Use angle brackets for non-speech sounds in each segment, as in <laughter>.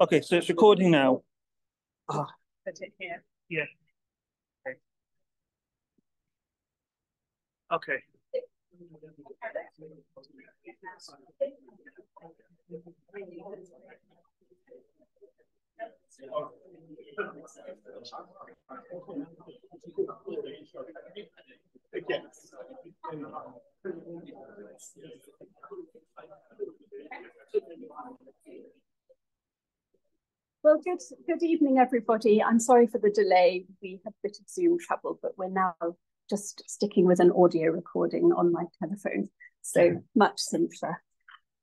Okay, so it's recording now. Ah. Put it here. Yeah. Okay. Well, good good evening, everybody. I'm sorry for the delay. We had a bit of Zoom trouble, but we're now just sticking with an audio recording on my telephone. So much simpler.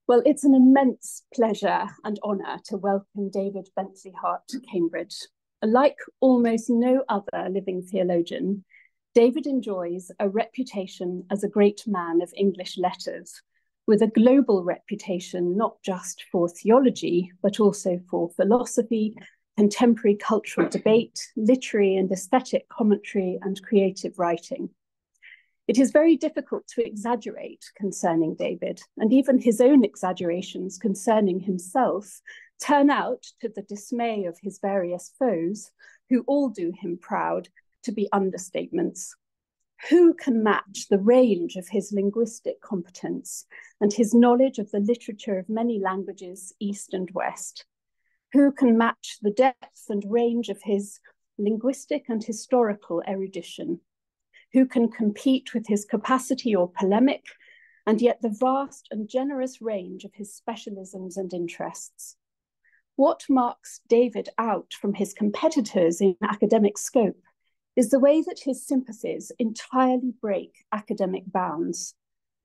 Well, it's an immense pleasure and honour to welcome David Bentley Hart to Cambridge. Like almost no other living theologian, David enjoys a reputation as a great man of English letters, with a global reputation not just for theology, but also for philosophy, contemporary cultural debate, literary and aesthetic commentary, and creative writing. It is very difficult to exaggerate concerning David, and even his own exaggerations concerning himself turn out, to the dismay of his various foes, who all do him proud, to be understatements. Who can match the range of his linguistic competence and his knowledge of the literature of many languages, East and West? Who can match the depth and range of his linguistic and historical erudition? Who can compete with his capacity or polemic, and yet the vast and generous range of his specialisms and interests? What marks David out from his competitors in academic scope is the way that his sympathies entirely break academic bounds.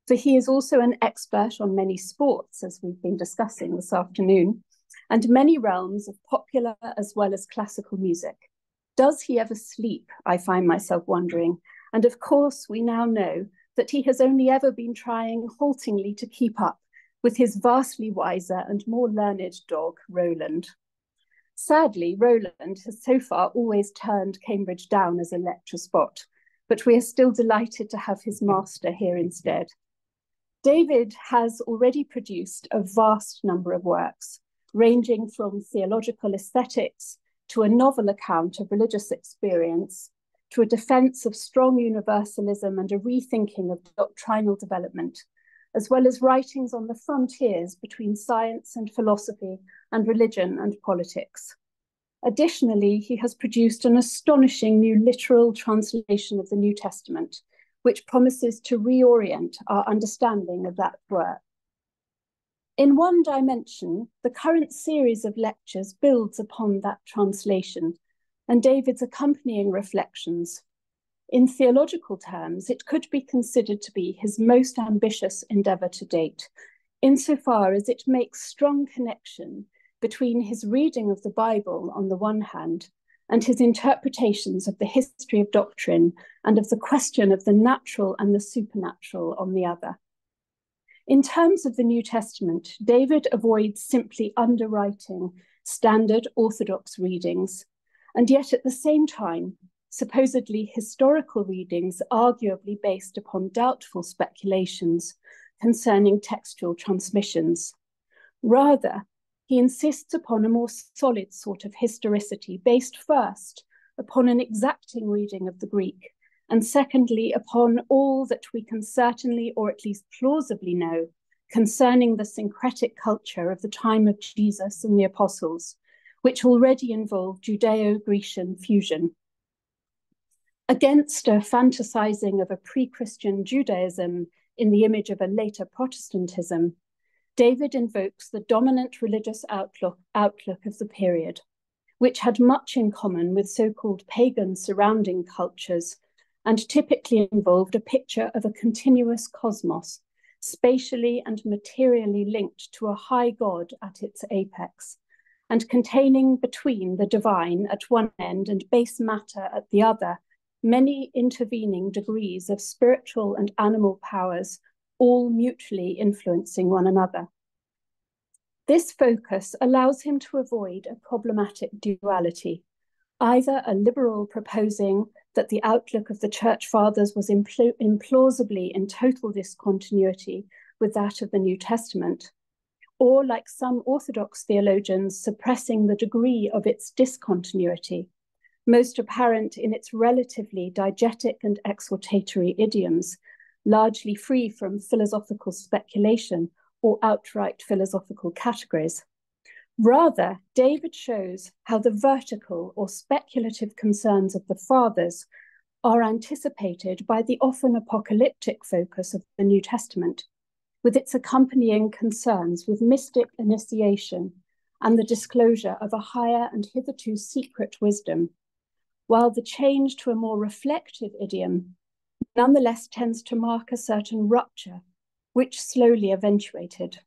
For he is also an expert on many sports, as we've been discussing this afternoon, and many realms of popular as well as classical music. Does he ever sleep? I find myself wondering. And of course, we now know that he has only ever been trying haltingly to keep up with his vastly wiser and more learned dog, Roland. Sadly, Roland has so far always turned Cambridge down as a lecture spot, but we are still delighted to have his mm-hmm. master here instead. David has already produced a vast number of works, ranging from theological aesthetics to a novel account of religious experience, to a defense of strong universalism and a rethinking of doctrinal development, as well as writings on the frontiers between science and philosophy and religion and politics. Additionally, he has produced an astonishing new literal translation of the New Testament, which promises to reorient our understanding of that work. In one dimension, the current series of lectures builds upon that translation and David's accompanying reflections. In theological terms, it could be considered to be his most ambitious endeavour to date, insofar as it makes strong connection between his reading of the Bible on the one hand and his interpretations of the history of doctrine and of the question of the natural and the supernatural on the other. In terms of the New Testament, David avoids simply underwriting standard Orthodox readings, and yet at the same time, supposedly historical readings arguably based upon doubtful speculations concerning textual transmissions. Rather, he insists upon a more solid sort of historicity based first upon an exacting reading of the Greek, and secondly, upon all that we can certainly or at least plausibly know concerning the syncretic culture of the time of Jesus and the apostles, which already involved Judeo Grecian fusion. Against a fantasizing of a pre Christian Judaism in the image of a later Protestantism, David invokes the dominant religious outlook, outlook of the period, which had much in common with so called pagan surrounding cultures and typically involved a picture of a continuous cosmos, spatially and materially linked to a high god at its apex, and containing between the divine at one end and base matter at the other many intervening degrees of spiritual and animal powers all mutually influencing one another. This focus allows him to avoid a problematic duality, either a liberal proposing that the outlook of the Church Fathers was impl implausibly in total discontinuity with that of the New Testament, or like some Orthodox theologians, suppressing the degree of its discontinuity, most apparent in its relatively diegetic and exhortatory idioms, largely free from philosophical speculation or outright philosophical categories. Rather, David shows how the vertical or speculative concerns of the fathers are anticipated by the often apocalyptic focus of the New Testament, with its accompanying concerns with mystic initiation and the disclosure of a higher and hitherto secret wisdom, while the change to a more reflective idiom nonetheless tends to mark a certain rupture, which slowly eventuated.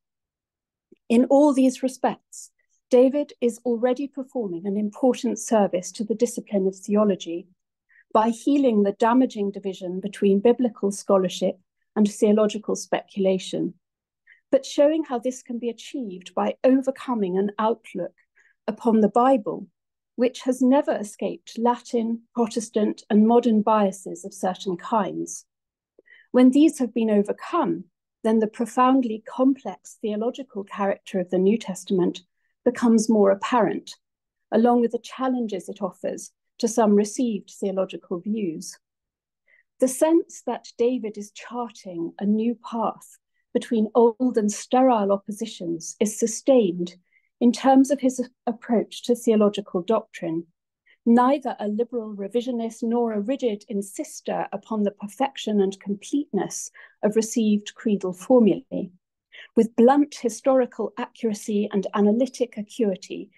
In all these respects, David is already performing an important service to the discipline of theology by healing the damaging division between biblical scholarship and theological speculation, but showing how this can be achieved by overcoming an outlook upon the Bible, which has never escaped Latin, Protestant, and modern biases of certain kinds. When these have been overcome, then the profoundly complex theological character of the New Testament becomes more apparent, along with the challenges it offers to some received theological views. The sense that David is charting a new path between old and sterile oppositions is sustained in terms of his approach to theological doctrine, neither a liberal revisionist nor a rigid insister upon the perfection and completeness of received creedal formulae. With blunt historical accuracy and analytic acuity,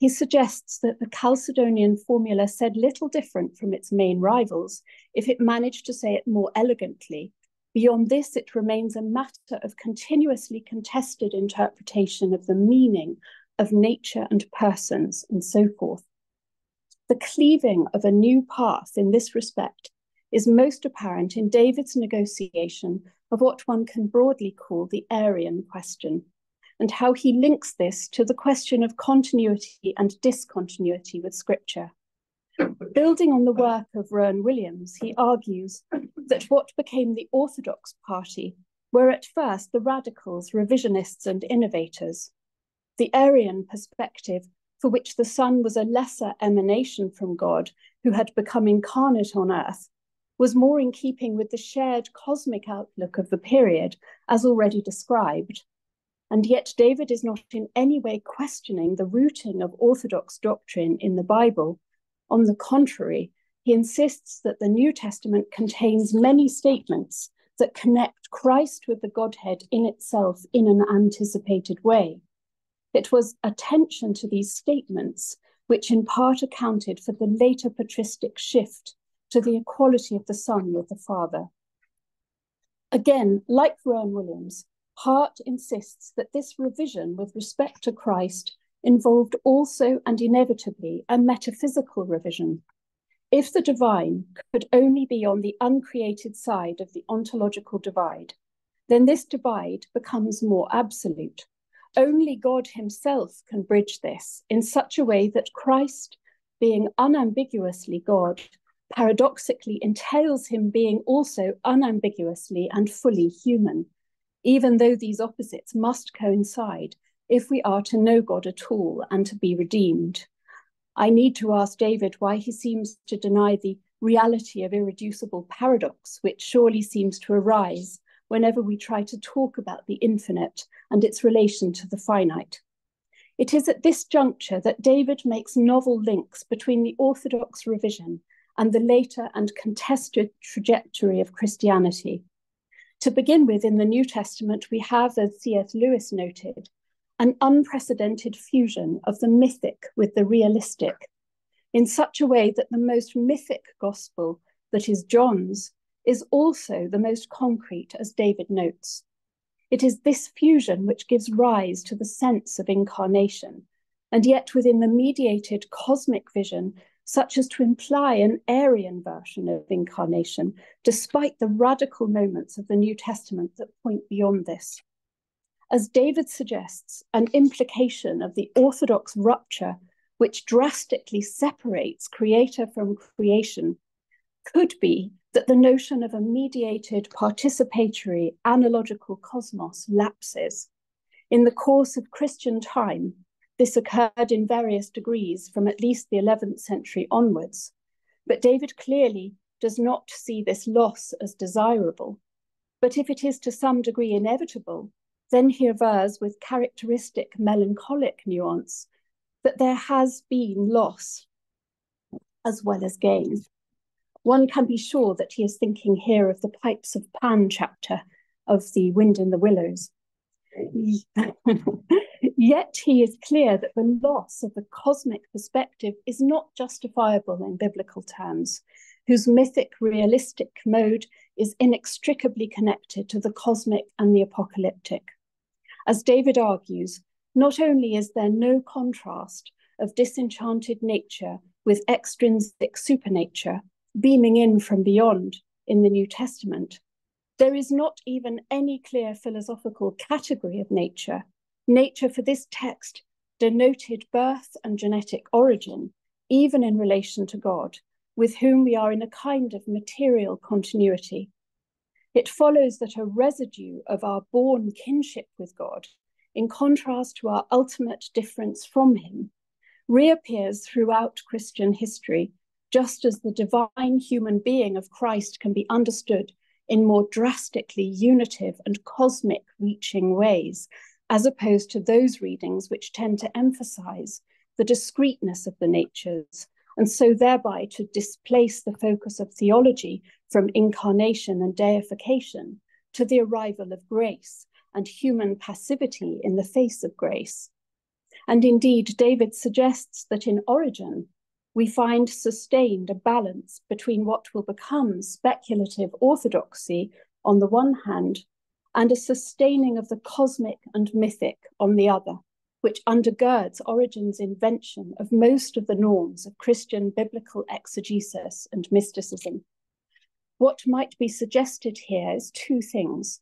he suggests that the Chalcedonian formula said little different from its main rivals if it managed to say it more elegantly. Beyond this, it remains a matter of continuously contested interpretation of the meaning of nature and persons and so forth. The cleaving of a new path in this respect is most apparent in David's negotiation of what one can broadly call the Arian question, and how he links this to the question of continuity and discontinuity with Scripture. Building on the work of Rowan Williams, he argues that what became the Orthodox Party were at first the radicals, revisionists, and innovators. The Arian perspective, for which the Son was a lesser emanation from God who had become incarnate on earth, was more in keeping with the shared cosmic outlook of the period, as already described, and yet, David is not in any way questioning the rooting of Orthodox doctrine in the Bible. On the contrary, he insists that the New Testament contains many statements that connect Christ with the Godhead in itself in an anticipated way. It was attention to these statements which in part accounted for the later patristic shift to the equality of the Son with the Father. Again, like Rowan Williams, Hart insists that this revision with respect to Christ involved also and inevitably a metaphysical revision. If the divine could only be on the uncreated side of the ontological divide, then this divide becomes more absolute. Only God Himself can bridge this in such a way that Christ, being unambiguously God, paradoxically entails Him being also unambiguously and fully human even though these opposites must coincide if we are to know God at all and to be redeemed. I need to ask David why he seems to deny the reality of irreducible paradox, which surely seems to arise whenever we try to talk about the infinite and its relation to the finite. It is at this juncture that David makes novel links between the Orthodox revision and the later and contested trajectory of Christianity. To begin with, in the New Testament, we have, as C.S. Lewis noted, an unprecedented fusion of the mythic with the realistic, in such a way that the most mythic gospel, that is John's, is also the most concrete, as David notes. It is this fusion which gives rise to the sense of incarnation, and yet within the mediated cosmic vision such as to imply an Arian version of incarnation, despite the radical moments of the New Testament that point beyond this. As David suggests, an implication of the orthodox rupture, which drastically separates creator from creation, could be that the notion of a mediated, participatory, analogical cosmos lapses. In the course of Christian time, this occurred in various degrees from at least the 11th century onwards, but David clearly does not see this loss as desirable. But if it is to some degree inevitable, then he avers with characteristic melancholic nuance that there has been loss as well as gain. One can be sure that he is thinking here of the Pipes of Pan chapter of the Wind in the Willows. <laughs> Yet he is clear that the loss of the cosmic perspective is not justifiable in biblical terms, whose mythic realistic mode is inextricably connected to the cosmic and the apocalyptic. As David argues, not only is there no contrast of disenchanted nature with extrinsic supernature beaming in from beyond in the New Testament, there is not even any clear philosophical category of nature. Nature for this text denoted birth and genetic origin, even in relation to God, with whom we are in a kind of material continuity. It follows that a residue of our born kinship with God, in contrast to our ultimate difference from Him, reappears throughout Christian history, just as the divine human being of Christ can be understood in more drastically unitive and cosmic reaching ways, as opposed to those readings which tend to emphasize the discreteness of the natures, and so thereby to displace the focus of theology from incarnation and deification to the arrival of grace and human passivity in the face of grace. And indeed, David suggests that in Origen, we find sustained a balance between what will become speculative orthodoxy on the one hand and a sustaining of the cosmic and mythic on the other, which undergirds Origen's invention of most of the norms of Christian biblical exegesis and mysticism. What might be suggested here is two things.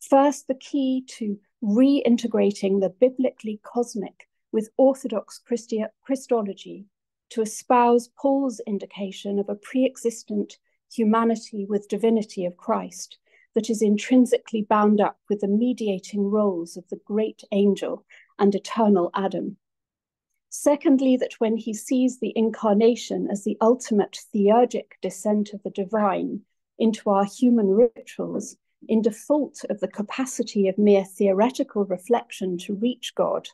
First, the key to reintegrating the biblically cosmic with Orthodox Christi- Christology to espouse Paul's indication of a pre existent humanity with divinity of Christ that is intrinsically bound up with the mediating roles of the great angel and eternal Adam. Secondly, that when he sees the incarnation as the ultimate theurgic descent of the divine into our human rituals, in default of the capacity of mere theoretical reflection to reach God,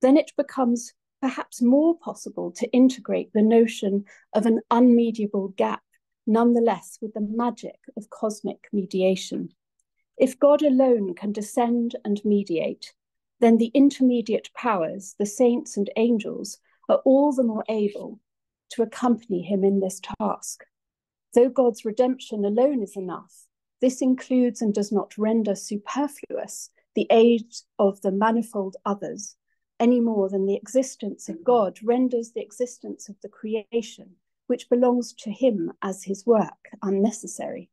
then it becomes perhaps more possible to integrate the notion of an unmediable gap, nonetheless, with the magic of cosmic mediation. If God alone can descend and mediate, then the intermediate powers, the saints and angels, are all the more able to accompany him in this task. Though God's redemption alone is enough, this includes and does not render superfluous the aid of the manifold others any more than the existence of mm. God renders the existence of the creation, which belongs to him as his work, unnecessary.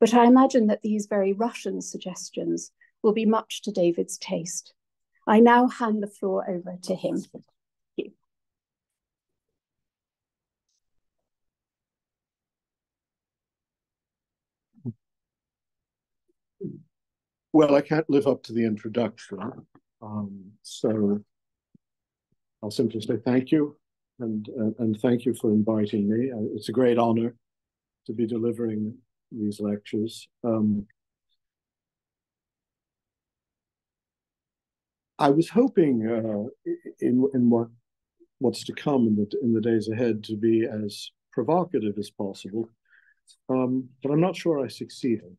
But I imagine that these very Russian suggestions will be much to David's taste. I now hand the floor over to him. Well, I can't live up to the introduction. Um, so I'll simply say thank you and, uh, and thank you for inviting me. Uh, it's a great honor to be delivering these lectures. Um, I was hoping uh, in in what what's to come in the in the days ahead to be as provocative as possible, um, but I'm not sure I succeeded.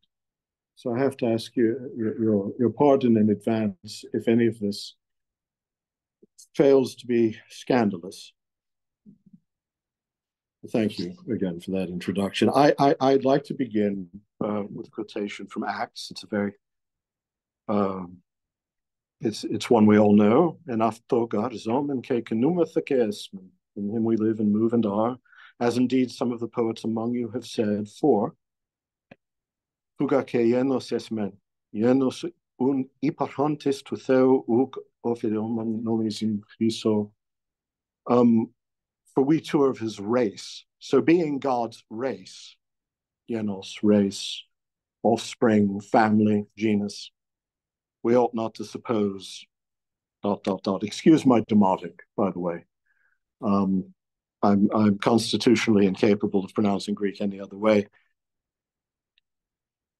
So I have to ask you your, your pardon in advance if any of this fails to be scandalous. Thank you again for that introduction. I, I would like to begin uh, with a quotation from Acts. It's a very um, it's it's one we all know. En aftogar zomen ke In him we live and move and are, as indeed some of the poets among you have said. For Esmen, jenos un theu uk ophidoman nomisim Chriso. Um, for we two are of his race. So being God's race, jenos, race, offspring, family, genus, we ought not to suppose dot dot dot. Excuse my demotic, by the way. Um, I'm I'm constitutionally incapable of pronouncing Greek any other way.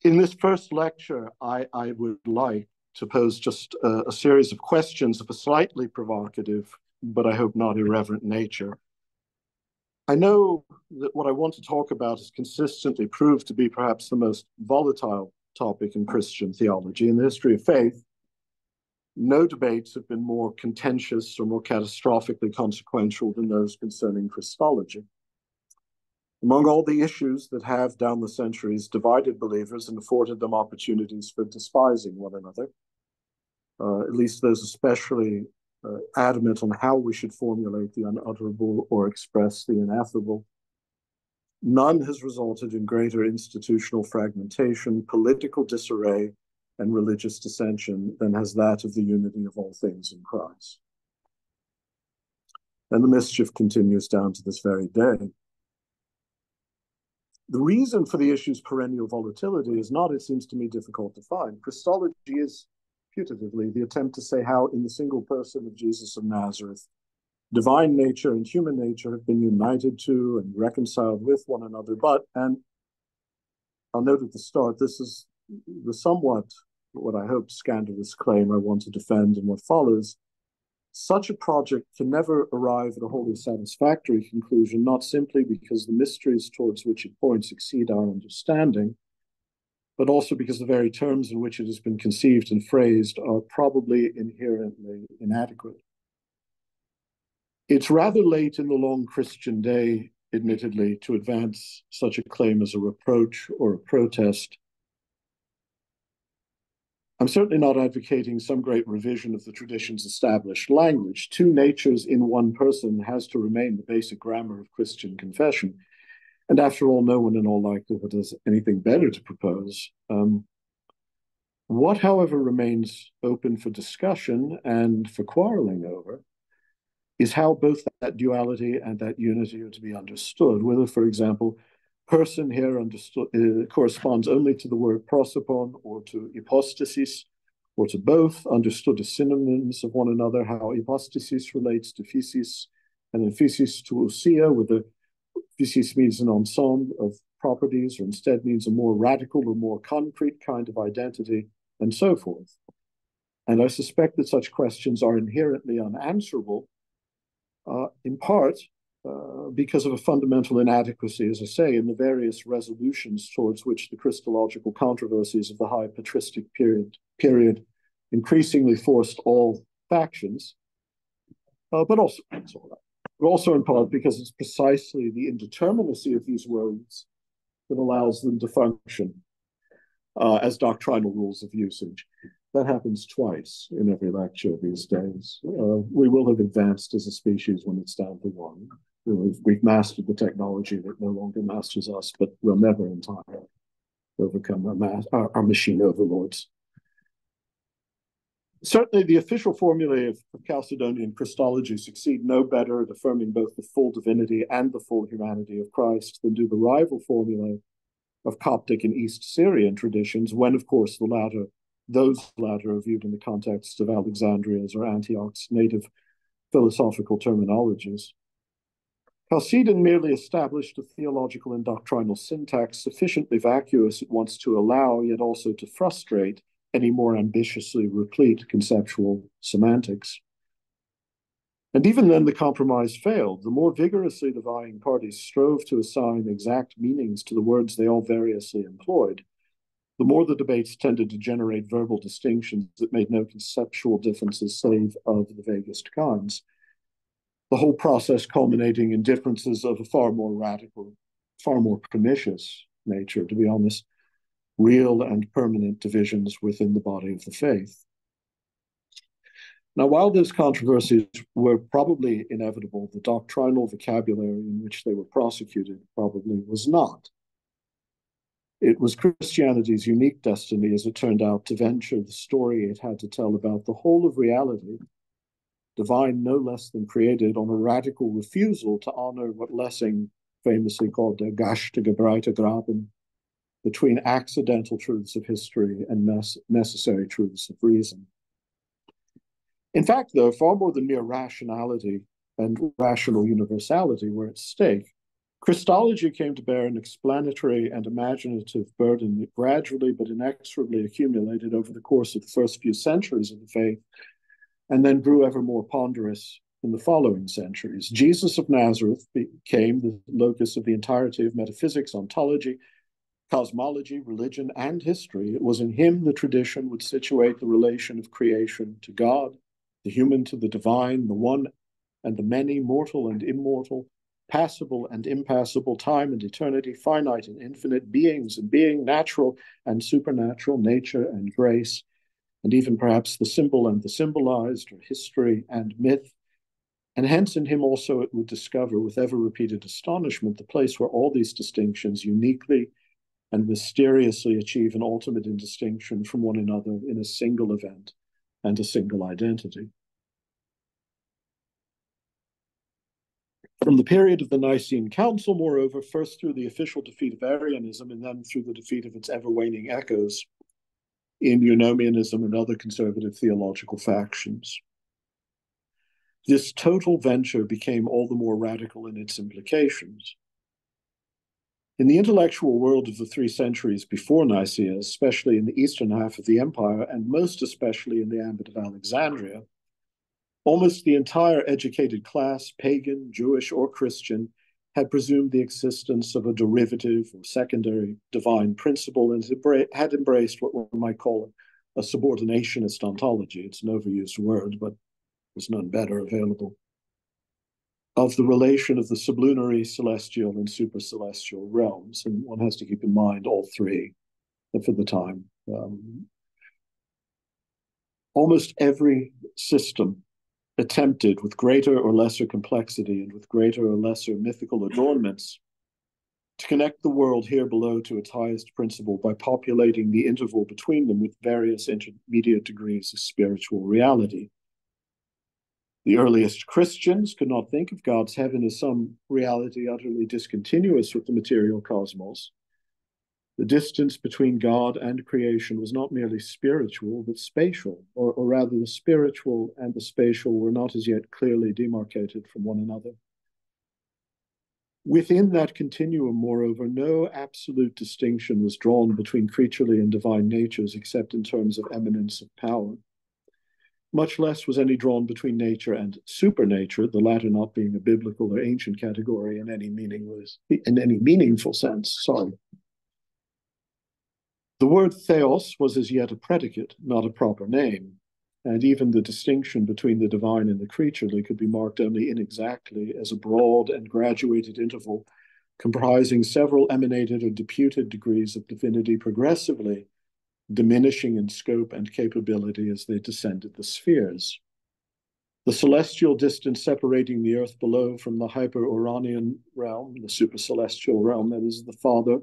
In this first lecture, I, I would like to pose just a, a series of questions of a slightly provocative, but I hope not irreverent nature. I know that what I want to talk about has consistently proved to be perhaps the most volatile topic in Christian theology in the history of faith. No debates have been more contentious or more catastrophically consequential than those concerning Christology. Among all the issues that have, down the centuries, divided believers and afforded them opportunities for despising one another, uh, at least those especially uh, adamant on how we should formulate the unutterable or express the ineffable, none has resulted in greater institutional fragmentation, political disarray, and religious dissension than has that of the unity of all things in Christ. And the mischief continues down to this very day. The reason for the issue's perennial volatility is not, it seems to me, difficult to find. Christology is putatively the attempt to say how, in the single person of Jesus of Nazareth, divine nature and human nature have been united to and reconciled with one another. But, and I'll note at the start, this is the somewhat, what I hope, scandalous claim I want to defend in what follows. Such a project can never arrive at a wholly satisfactory conclusion, not simply because the mysteries towards which it points exceed our understanding, but also because the very terms in which it has been conceived and phrased are probably inherently inadequate. It's rather late in the long Christian day, admittedly, to advance such a claim as a reproach or a protest I'm certainly not advocating some great revision of the tradition's established language. Two natures in one person has to remain the basic grammar of Christian confession. And after all, no one in all likelihood has anything better to propose. Um, what, however, remains open for discussion and for quarreling over is how both that duality and that unity are to be understood. Whether, for example, person here understood uh, corresponds only to the word prosopon or to hypostasis or to both, understood as synonyms of one another, how hypostasis relates to physis and then physis to ousia, whether physis means an ensemble of properties or instead means a more radical or more concrete kind of identity, and so forth. And I suspect that such questions are inherently unanswerable, uh, in part uh, because of a fundamental inadequacy, as I say, in the various resolutions towards which the Christological controversies of the high patristic period, period increasingly forced all factions, uh, but also, but also in part because it's precisely the indeterminacy of these words that allows them to function uh, as doctrinal rules of usage. That happens twice in every lecture these days. Uh, we will have advanced as a species when it's down to one. We've, we've mastered the technology that no longer masters us, but we'll never entirely overcome our, our, our machine overlords. Certainly, the official formulae of, of Chalcedonian Christology succeed no better at affirming both the full divinity and the full humanity of Christ than do the rival formulae of Coptic and East Syrian traditions, when, of course, the latter, those latter are viewed in the context of Alexandria's or Antioch's native philosophical terminologies. Chalcedon merely established a theological and doctrinal syntax sufficiently vacuous at once to allow, yet also to frustrate, any more ambitiously replete conceptual semantics. And even then, the compromise failed. The more vigorously the vying parties strove to assign exact meanings to the words they all variously employed, the more the debates tended to generate verbal distinctions that made no conceptual differences save of the vaguest kinds the whole process culminating in differences of a far more radical, far more pernicious nature, to be honest, real and permanent divisions within the body of the faith. Now, while those controversies were probably inevitable, the doctrinal vocabulary in which they were prosecuted probably was not. It was Christianity's unique destiny, as it turned out, to venture the story it had to tell about the whole of reality divine no less than created, on a radical refusal to honor what Lessing famously called the garstige breite Graben, between accidental truths of history and necessary truths of reason. In fact, though, far more than mere rationality and rational universality were at stake. Christology came to bear an explanatory and imaginative burden that gradually but inexorably accumulated over the course of the first few centuries of the faith, and then grew ever more ponderous in the following centuries. Jesus of Nazareth became the locus of the entirety of metaphysics, ontology, cosmology, religion, and history. It was in him the tradition would situate the relation of creation to God, the human to the divine, the one and the many, mortal and immortal, passible and impassible, time and eternity, finite and infinite, beings and being, natural and supernatural, nature and grace, and even perhaps the symbol and the symbolized, or history and myth. And hence in him also it would discover with ever repeated astonishment the place where all these distinctions uniquely and mysteriously achieve an ultimate indistinction from one another in a single event and a single identity. From the period of the Nicene Council, moreover, first through the official defeat of Arianism and then through the defeat of its ever waning echoes in Eunomianism and other conservative theological factions. This total venture became all the more radical in its implications. In the intellectual world of the three centuries before Nicaea, especially in the eastern half of the empire, and most especially in the ambit of Alexandria, almost the entire educated class, pagan, Jewish, or Christian, had presumed the existence of a derivative or secondary divine principle and had embraced what one might call a subordinationist ontology. It's an overused word, but there's none better available of the relation of the sublunary, celestial, and supercelestial realms. And one has to keep in mind all three for the time. Um, almost every system attempted with greater or lesser complexity and with greater or lesser mythical adornments to connect the world here below to its highest principle by populating the interval between them with various intermediate degrees of spiritual reality. The earliest Christians could not think of God's heaven as some reality utterly discontinuous with the material cosmos. The distance between God and creation was not merely spiritual, but spatial, or, or rather, the spiritual and the spatial were not as yet clearly demarcated from one another. Within that continuum, moreover, no absolute distinction was drawn between creaturely and divine natures except in terms of eminence of power. Much less was any drawn between nature and supernature, the latter not being a biblical or ancient category in any meaningless in any meaningful sense. Sorry. The word theos was as yet a predicate, not a proper name, and even the distinction between the divine and the creaturely could be marked only inexactly as a broad and graduated interval comprising several emanated or deputed degrees of divinity progressively diminishing in scope and capability as they descended the spheres. The celestial distance separating the earth below from the hyper-Uranian realm, the supercelestial realm, that is the Father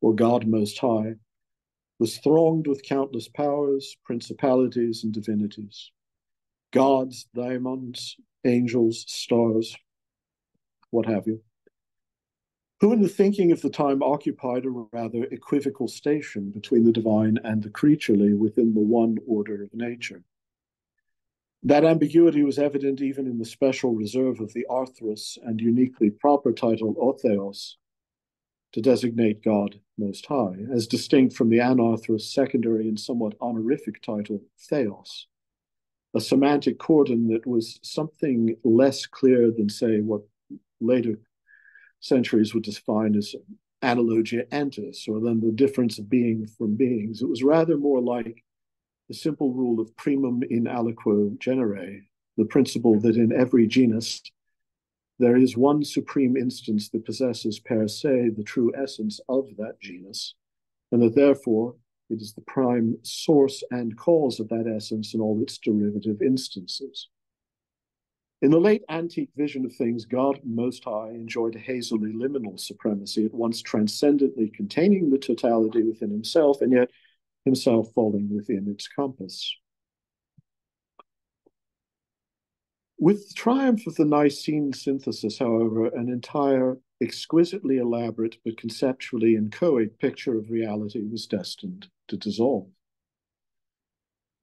or God Most High, was thronged with countless powers, principalities, and divinities. Gods, daemons, angels, stars, what have you who in the thinking of the time occupied a rather equivocal station between the divine and the creaturely within the one order of nature. That ambiguity was evident even in the special reserve of the arthrous and uniquely proper title Ho Theos to designate God Most High, as distinct from the anarthrous secondary and somewhat honorific title Theos, a semantic cordon that was something less clear than, say, what later centuries would define as analogia entis, or then the difference of being from beings. It was rather more like the simple rule of primum in aliquo genere, the principle that in every genus there is one supreme instance that possesses per se the true essence of that genus, and that therefore it is the prime source and cause of that essence in all its derivative instances. In the late antique vision of things, God Most High enjoyed a hazily liminal supremacy, at once transcendently containing the totality within himself, and yet himself falling within its compass. With the triumph of the Nicene synthesis, however, an entire, exquisitely elaborate but conceptually inchoate picture of reality was destined to dissolve.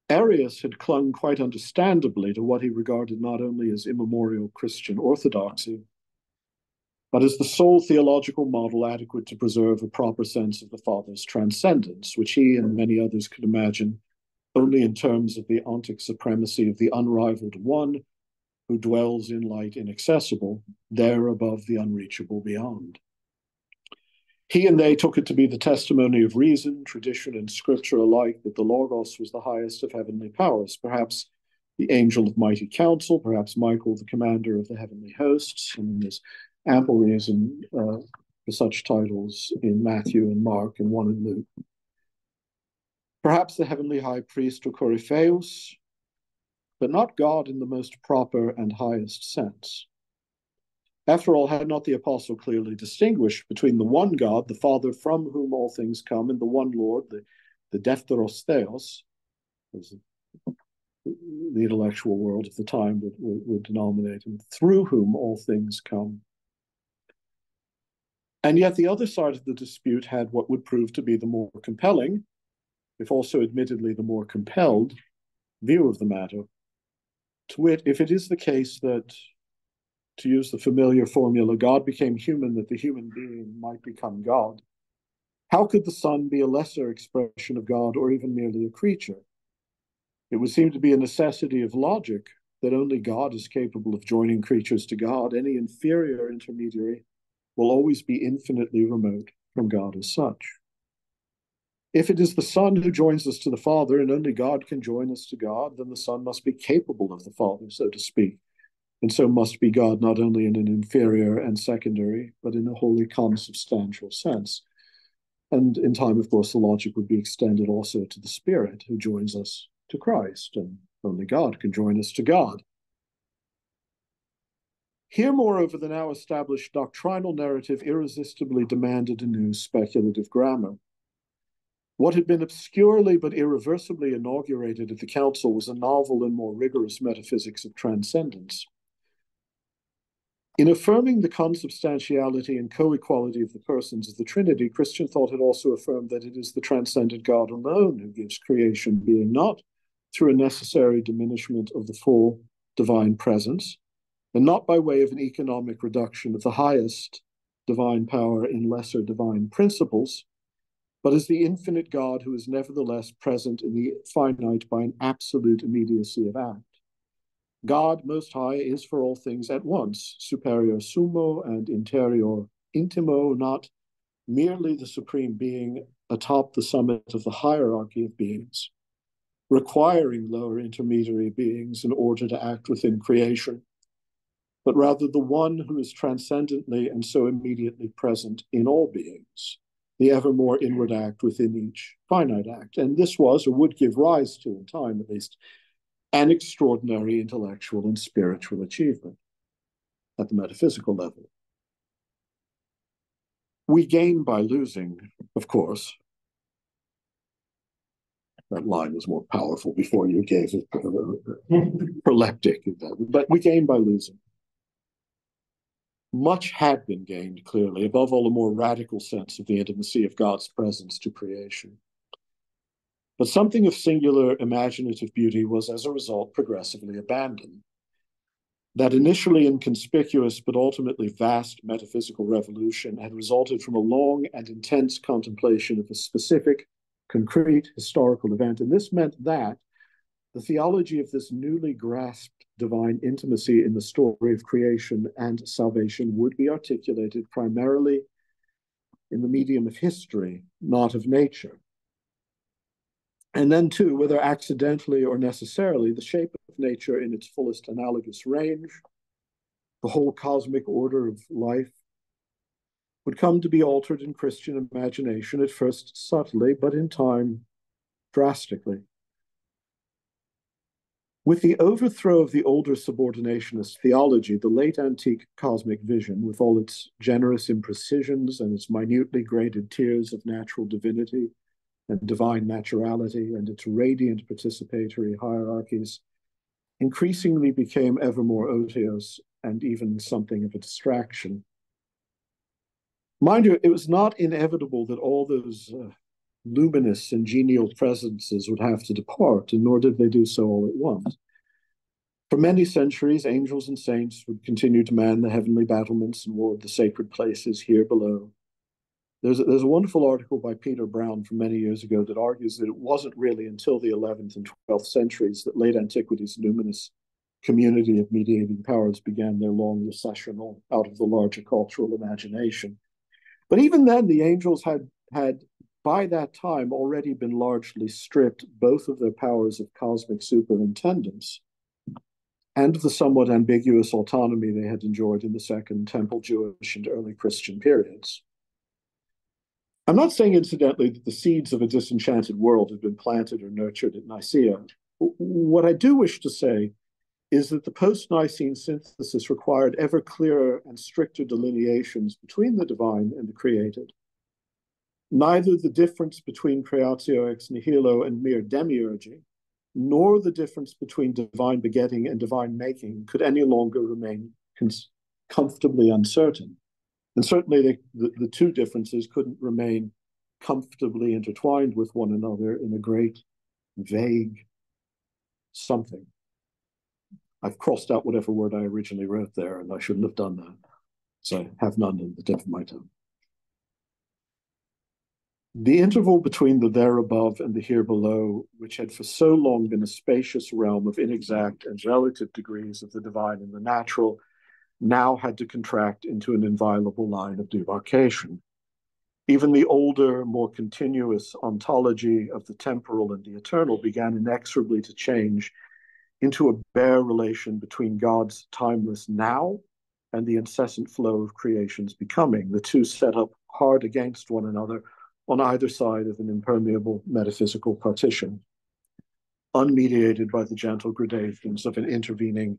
Arius had clung quite understandably to what he regarded not only as immemorial Christian orthodoxy, but as the sole theological model adequate to preserve a proper sense of the Father's transcendence, which he and many others could imagine only in terms of the ontic supremacy of the unrivaled one who dwells in light inaccessible, there above the unreachable beyond. He and they took it to be the testimony of reason, tradition, and scripture alike that the Logos was the highest of heavenly powers, perhaps the angel of mighty counsel, perhaps Michael, the commander of the heavenly hosts. And there's ample reason uh, for such titles in Matthew and Mark and 1 in Luke. Perhaps the heavenly high priest or Coryphaeus, but not God in the most proper and highest sense. After all, had not the apostle clearly distinguished between the one God, the Father from whom all things come, and the one Lord, the, the Theos, as the intellectual world of the time would, would, would denominate him, through whom all things come. And yet the other side of the dispute had what would prove to be the more compelling, if also admittedly the more compelled, view of the matter. To wit, if it is the case that to use the familiar formula, God became human that the human being might become God. How could the Son be a lesser expression of God or even merely a creature? It would seem to be a necessity of logic that only God is capable of joining creatures to God. Any inferior intermediary will always be infinitely remote from God as such. If it is the Son who joins us to the Father and only God can join us to God, then the Son must be capable of the Father, so to speak and so must be God not only in an inferior and secondary, but in a wholly consubstantial sense. And in time, of course, the logic would be extended also to the Spirit who joins us to Christ, and only God can join us to God. Here, moreover, the now established doctrinal narrative irresistibly demanded a new speculative grammar. What had been obscurely but irreversibly inaugurated at the Council was a novel and more rigorous metaphysics of transcendence. In affirming the consubstantiality and co-equality of the persons of the Trinity, Christian thought had also affirmed that it is the transcendent God alone who gives creation being, not through a necessary diminishment of the full divine presence, and not by way of an economic reduction of the highest divine power in lesser divine principles, but as the infinite God who is nevertheless present in the finite by an absolute immediacy of act. God Most High is for all things at once, superior summo and interior intimo, not merely the supreme being atop the summit of the hierarchy of beings, requiring lower intermediary beings in order to act within creation, but rather the one who is transcendently and so immediately present in all beings, the ever more inward act within each finite act. And this was, or would give rise to, in time at least, an extraordinary intellectual and spiritual achievement at the metaphysical level. We gain by losing, of course. That line was more powerful before you gave it uh, uh, uh, <laughs> proleptic, but we gain by losing. Much had been gained, clearly, above all, a more radical sense of the intimacy of God's presence to creation. But something of singular imaginative beauty was as a result progressively abandoned. That initially inconspicuous but ultimately vast metaphysical revolution had resulted from a long and intense contemplation of a specific, concrete historical event. And this meant that the theology of this newly grasped divine intimacy in the story of creation and salvation would be articulated primarily in the medium of history, not of nature. And then, too, whether accidentally or necessarily, the shape of nature in its fullest analogous range, the whole cosmic order of life, would come to be altered in Christian imagination at first subtly, but in time drastically. With the overthrow of the older subordinationist theology, the late antique cosmic vision, with all its generous imprecisions and its minutely graded tiers of natural divinity, and divine naturality and its radiant participatory hierarchies increasingly became ever more otiose and even something of a distraction. Mind you, it was not inevitable that all those uh, luminous and genial presences would have to depart, and nor did they do so all at once. For many centuries, angels and saints would continue to man the heavenly battlements and ward the sacred places here below. There's a, there's a wonderful article by Peter Brown from many years ago that argues that it wasn't really until the 11th and 12th centuries that late antiquity's luminous community of mediating powers began their long recession out of the larger cultural imagination. But even then, the angels had had by that time already been largely stripped both of their powers of cosmic superintendence and the somewhat ambiguous autonomy they had enjoyed in the Second Temple Jewish and early Christian periods. I'm not saying, incidentally, that the seeds of a disenchanted world have been planted or nurtured at Nicaea. What I do wish to say is that the post Nicene synthesis required ever clearer and stricter delineations between the divine and the created. Neither the difference between creatio ex nihilo and mere demiurgy, nor the difference between divine begetting and divine making could any longer remain comfortably uncertain. And certainly the, the two differences couldn't remain comfortably intertwined with one another in a great, vague something. I've crossed out whatever word I originally wrote there, and I shouldn't have done that. So I have none in the tip of my tongue. The interval between the there above and the here below, which had for so long been a spacious realm of inexact and relative degrees of the divine and the natural, now had to contract into an inviolable line of demarcation. Even the older, more continuous ontology of the temporal and the eternal began inexorably to change into a bare relation between God's timeless now and the incessant flow of creation's becoming, the two set up hard against one another on either side of an impermeable metaphysical partition, unmediated by the gentle gradations of an intervening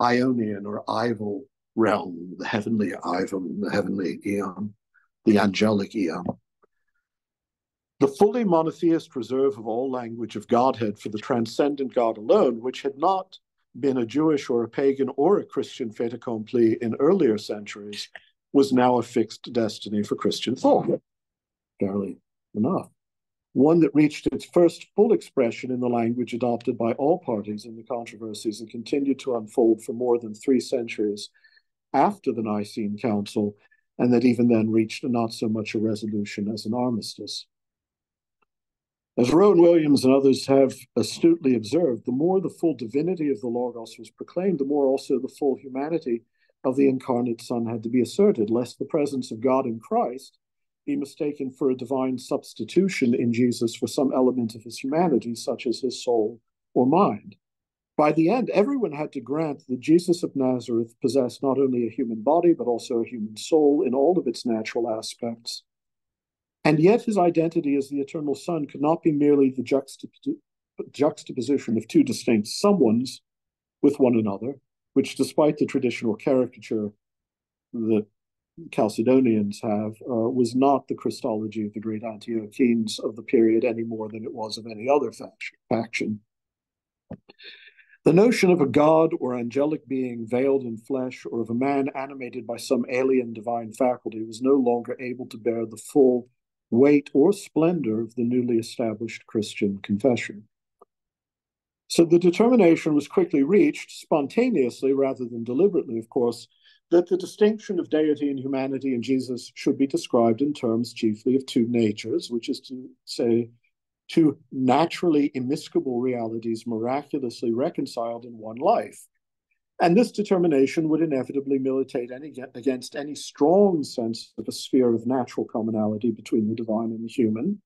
Aeonian or aeval realm, the heavenly Ivan, the heavenly Eon, the angelic Eon. The fully monotheist reserve of all language of Godhead for the transcendent God alone, which had not been a Jewish or a pagan or a Christian fait accompli in earlier centuries, was now a fixed destiny for Christian thought fairly enough. One that reached its first full expression in the language adopted by all parties in the controversies and continued to unfold for more than three centuries after the Nicene Council, and that even then reached not so much a resolution as an armistice. As Rowan Williams and others have astutely observed, the more the full divinity of the Logos was proclaimed, the more also the full humanity of the incarnate Son had to be asserted, lest the presence of God in Christ be mistaken for a divine substitution in Jesus for some element of his humanity, such as his soul or mind. By the end, everyone had to grant that Jesus of Nazareth possessed not only a human body, but also a human soul in all of its natural aspects. And yet, his identity as the eternal Son could not be merely the juxtap- juxtaposition of two distinct someones with one another, which, despite the traditional caricature that Chalcedonians have uh, was not the Christology of the great Antiochenes of the period any more than it was of any other faction. The notion of a god or angelic being veiled in flesh or of a man animated by some alien divine faculty was no longer able to bear the full weight or splendor of the newly established Christian confession. So the determination was quickly reached, spontaneously rather than deliberately, of course, that the distinction of deity and humanity in Jesus should be described in terms chiefly of two natures, which is to say, two naturally immiscible realities miraculously reconciled in one life. And this determination would inevitably militate any, against any strong sense of a sphere of natural commonality between the divine and the human,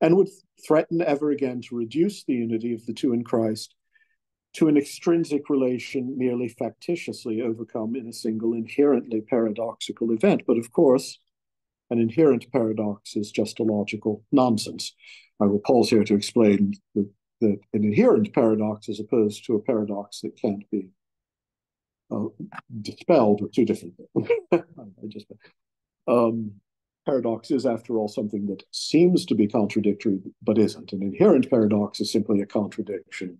and would threaten ever again to reduce the unity of the two in Christ to an extrinsic relation merely factitiously overcome in a single inherently paradoxical event. But of course, an inherent paradox is just a logical nonsense. I will pause here to explain that, that an inherent paradox as opposed to a paradox that can't be uh, dispelled are two different <laughs> things. um, paradox is, after all, something that seems to be contradictory but isn't. An inherent paradox is simply a contradiction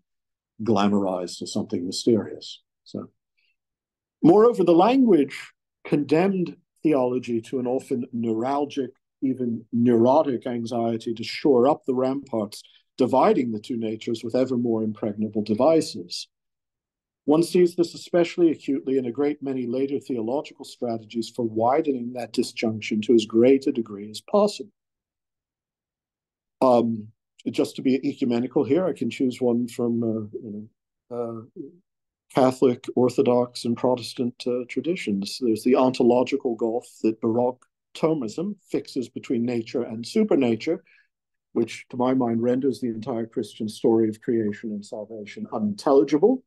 glamorized as something mysterious. So, moreover, the language condemned theology to an often neuralgic even neurotic anxiety to shore up the ramparts, dividing the two natures with ever more impregnable devices. One sees this especially acutely in a great many later theological strategies for widening that disjunction to as great a degree as possible. Um, just to be ecumenical here, I can choose one from uh, you know, uh, Catholic, Orthodox, and Protestant uh, traditions. There's the ontological gulf that Baroque Thomism fixes between nature and supernature, which to my mind renders the entire Christian story of creation and salvation unintelligible.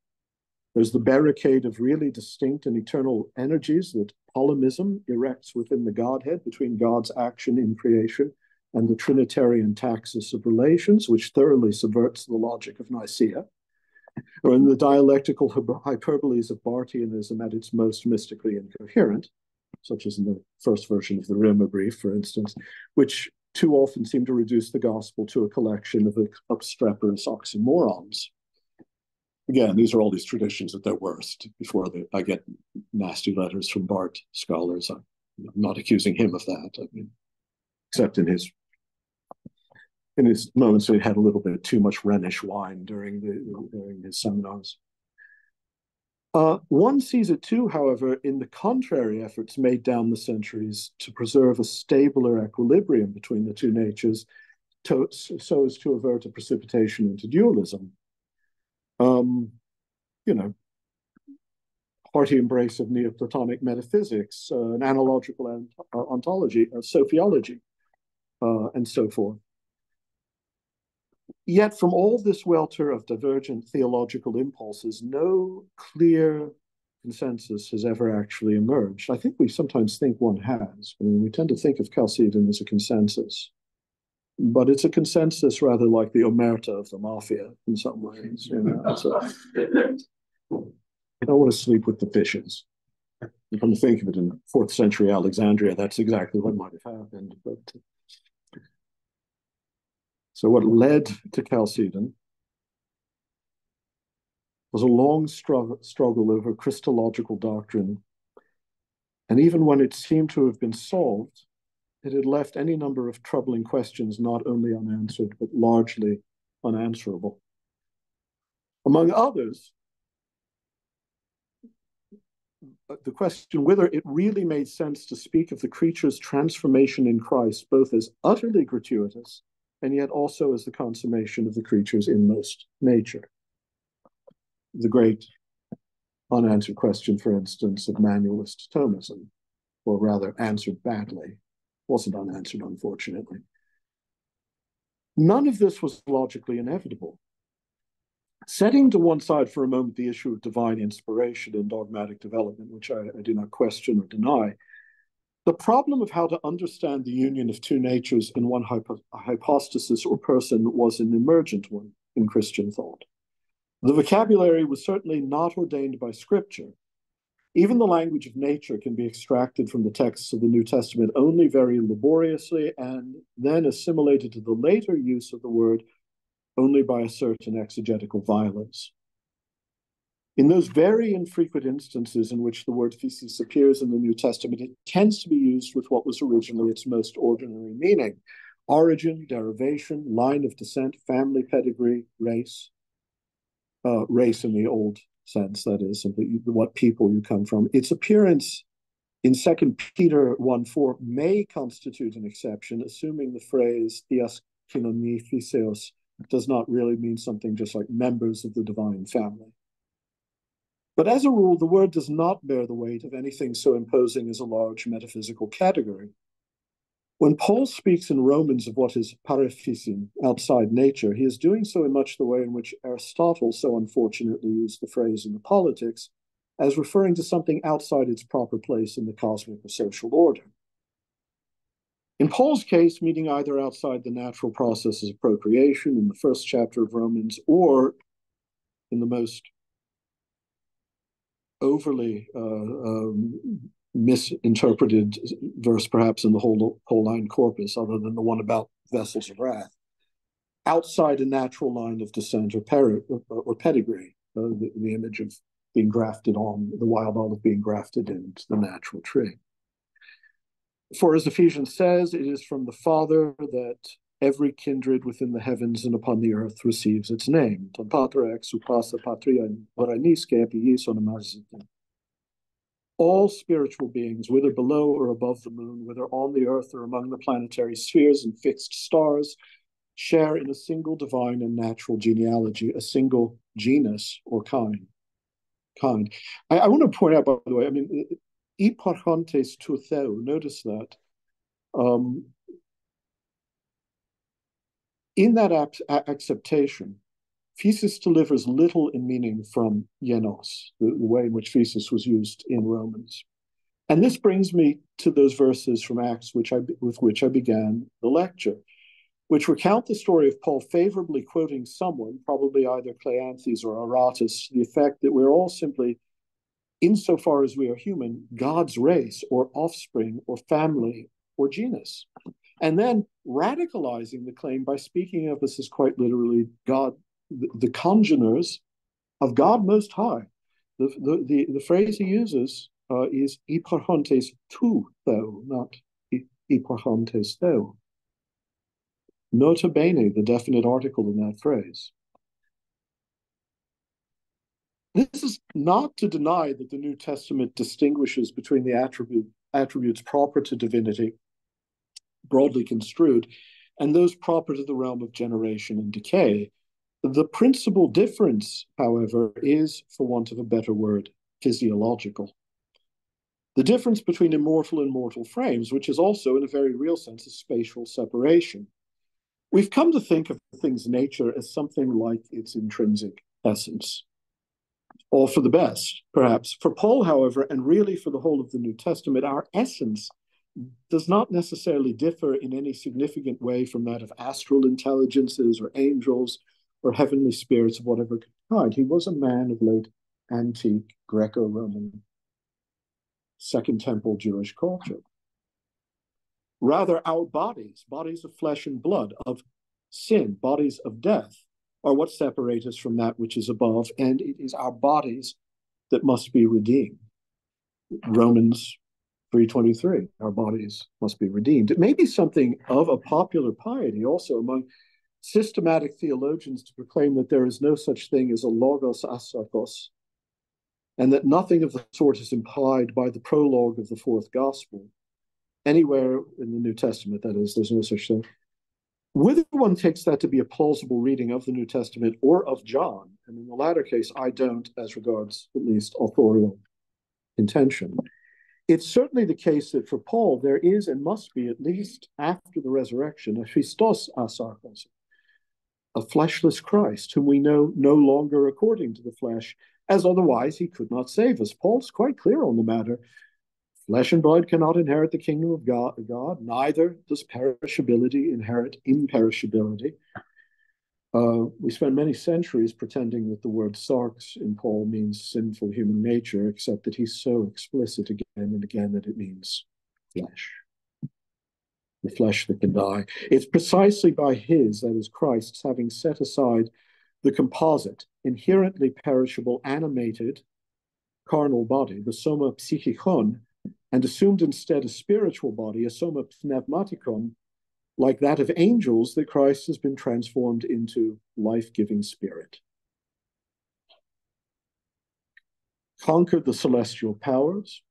There's the barricade of really distinct and eternal energies that Palamism erects within the Godhead between God's action in creation and the Trinitarian taxis of relations, which thoroughly subverts the logic of Nicaea, <laughs> or in the dialectical hyperboles of Barthianism at its most mystically incoherent, such as in the first version of the Römerbrief, for instance, which too often seem to reduce the gospel to a collection of obstreperous oxymorons. Again, these are all these traditions at their worst. Before the, I get nasty letters from Barth scholars. I'm not accusing him of that. I mean, except in his in his moments he had a little bit too much Rhenish wine during the during his seminars. Uh, one sees it too, however, in the contrary efforts made down the centuries to preserve a stabler equilibrium between the two natures, to, so as to avert a precipitation into dualism. Um, you know, hearty embrace of Neoplatonic metaphysics, uh, an analogical ont uh, ontology, uh, sophiology, uh, and so forth. Yet from all this welter of divergent theological impulses, no clear consensus has ever actually emerged. I think we sometimes think one has. I mean, we tend to think of Chalcedon as a consensus, but it's a consensus rather like the omerta of the mafia in some ways. You know? so, I don't want to sleep with the fishes. Come to think of it, in fourth century Alexandria, that's exactly what might have happened. But so what led to Chalcedon was a long struggle, struggle over Christological doctrine. And even when it seemed to have been solved, it had left any number of troubling questions not only unanswered, but largely unanswerable. Among others, uh, the question whether it really made sense to speak of the creature's transformation in Christ both as utterly gratuitous and yet also as the consummation of the creature's inmost nature. The great unanswered question, for instance, of manualist Thomism, or rather answered badly, wasn't unanswered, unfortunately. None of this was logically inevitable. Setting to one side for a moment the issue of divine inspiration in dogmatic development, which I, I do not question or deny, the problem of how to understand the union of two natures in one hypo hypostasis or person was an emergent one in Christian thought. The vocabulary was certainly not ordained by Scripture. Even the language of nature can be extracted from the texts of the New Testament only very laboriously and then assimilated to the later use of the word only by a certain exegetical violence. In those very infrequent instances in which the word physis appears in the New Testament, it tends to be used with what was originally its most ordinary meaning origin, derivation, line of descent, family pedigree, race. Uh, race in the old sense, that is, simply what people you come from. Its appearance in 2 Peter 1 4 may constitute an exception, assuming the phrase does not really mean something just like members of the divine family. But as a rule, the word does not bear the weight of anything so imposing as a large metaphysical category. When Paul speaks in Romans of what is paraphysin, outside nature, he is doing so in much the way in which Aristotle so unfortunately used the phrase in the Politics, as referring to something outside its proper place in the cosmic or social order. In Paul's case, meaning either outside the natural processes of procreation in the first chapter of Romans or in the most overly uh, um, misinterpreted verse, perhaps in the whole Pauline corpus, other than the one about vessels of wrath, outside a natural line of descent or, peri- or pedigree, uh, the, the image of being grafted on, the wild olive being grafted into the natural tree. For as Ephesians says, it is from the Father that every kindred within the heavens and upon the earth receives its name. All spiritual beings, whether below or above the moon, whether on the earth or among the planetary spheres and fixed stars, share in a single divine and natural genealogy, a single genus or kind. Kind. I, I want to point out, by the way, I mean, iparchontes to theu, notice that. Um, in that acceptation, Physis delivers little in meaning from Yenos, the, the way in which Physis was used in Romans. And this brings me to those verses from Acts which I, with which I began the lecture, which recount the story of Paul favorably quoting someone, probably either Cleanthes or Aratus, the effect that we're all simply, insofar as we are human, God's race or offspring or family or genus. And then radicalizing the claim by speaking of us as quite literally God the, congeners of God Most High. The, the, the, the phrase he uses uh, is iparhontes tu thou, not iparhontes thou. Nota bene, the definite article in that phrase. This is not to deny that the New Testament distinguishes between the attribute, attributes proper to divinity, broadly construed, and those proper to the realm of generation and decay, the principal difference, however, is, for want of a better word, physiological. The difference between immortal and mortal frames, which is also, in a very real sense, a spatial separation. We've come to think of things' nature as something like its intrinsic essence. All for the best, perhaps. For Paul, however, and really for the whole of the New Testament, our essence does not necessarily differ in any significant way from that of astral intelligences or angels or heavenly spirits of whatever kind. He was a man of late antique Greco Roman Second Temple Jewish culture. Rather, our bodies, bodies of flesh and blood, of sin, bodies of death, are what separate us from that which is above, and it is our bodies that must be redeemed. Romans 3.23, our bodies must be redeemed. It may be something of a popular piety also among systematic theologians to proclaim that there is no such thing as a logos asarkos, and that nothing of the sort is implied by the prologue of the fourth gospel. Anywhere in the New Testament, that is, there's no such thing. Whether one takes that to be a plausible reading of the New Testament or of John, and in the latter case, I don't, as regards at least authorial intention. It's certainly the case that for Paul, there is and must be, at least after the resurrection, a Christos asarkos, a fleshless Christ, whom we know no longer according to the flesh, as otherwise he could not save us. Paul's quite clear on the matter. Flesh and blood cannot inherit the kingdom of God, God neither does perishability inherit imperishability. Uh, we spend many centuries pretending that the word sarx in Paul means sinful human nature, except that he's so explicit again and again that it means flesh the flesh that can die. It's precisely by his, that is Christ's, having set aside the composite, inherently perishable, animated carnal body, the soma psychikon, and assumed instead a spiritual body, a soma pneumatikon, like that of angels, that Christ has been transformed into life-giving spirit. Conquered the celestial powers,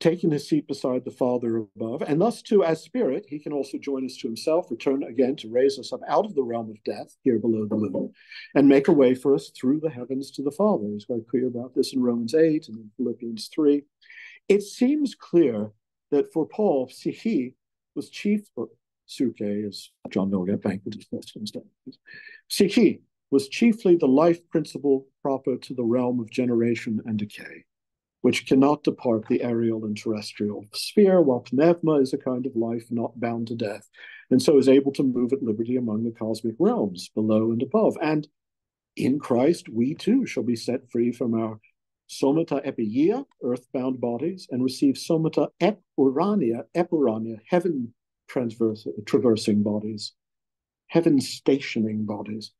taking his seat beside the Father above, and thus too, as Spirit, he can also join us to himself, return again to raise us up out of the realm of death here below the moon, and make a way for us through the heavens to the Father. He's quite clear about this in Romans 8 and in Philippians 3. It seems clear that for Paul, Psyche was chief, Suke, as John Milgate banquet is. Psyche was chiefly the life principle proper to the realm of generation and decay which cannot depart the aerial and terrestrial sphere, while pneuma is a kind of life not bound to death, and so is able to move at liberty among the cosmic realms, below and above. And in Christ, we too shall be set free from our somata epigeia, earthbound bodies, and receive somata epurania, epurania, heaven traversing bodies, heaven stationing bodies,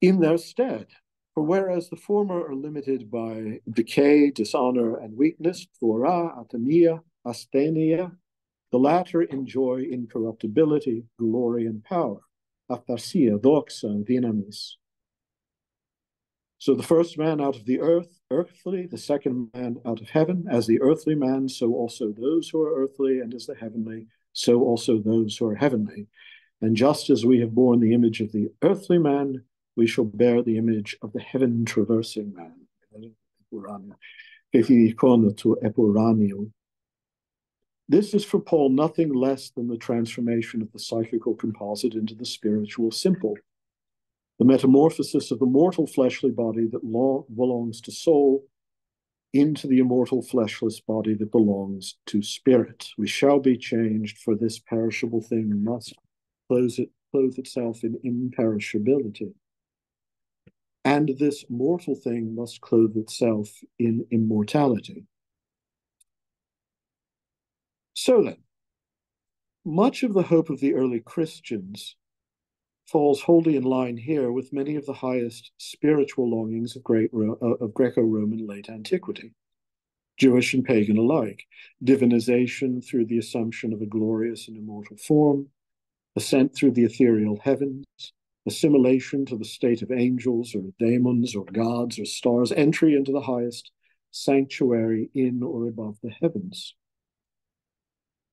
in their stead. For whereas the former are limited by decay, dishonor, and weakness, phthora, atamia, asthenia. The latter enjoy incorruptibility, glory, and power. Aphasia, doxa, and dynamis. So the first man out of the earth, earthly, the second man out of heaven. As the earthly man, so also those who are earthly, and as the heavenly, so also those who are heavenly. And just as we have borne the image of the earthly man, we shall bear the image of the heaven traversing man. This is for Paul nothing less than the transformation of the psychical composite into the spiritual simple, the metamorphosis of the mortal fleshly body that belongs to soul into the immortal fleshless body that belongs to spirit. We shall be changed, for this perishable thing must clothe, it, clothe itself in imperishability. And this mortal thing must clothe itself in immortality. So then, much of the hope of the early Christians falls wholly in line here with many of the highest spiritual longings of, great, uh, of Greco-Roman late antiquity, Jewish and pagan alike, divinization through the assumption of a glorious and immortal form, ascent through the ethereal heavens, assimilation to the state of angels or daemons or gods or stars, entry into the highest sanctuary in or above the heavens.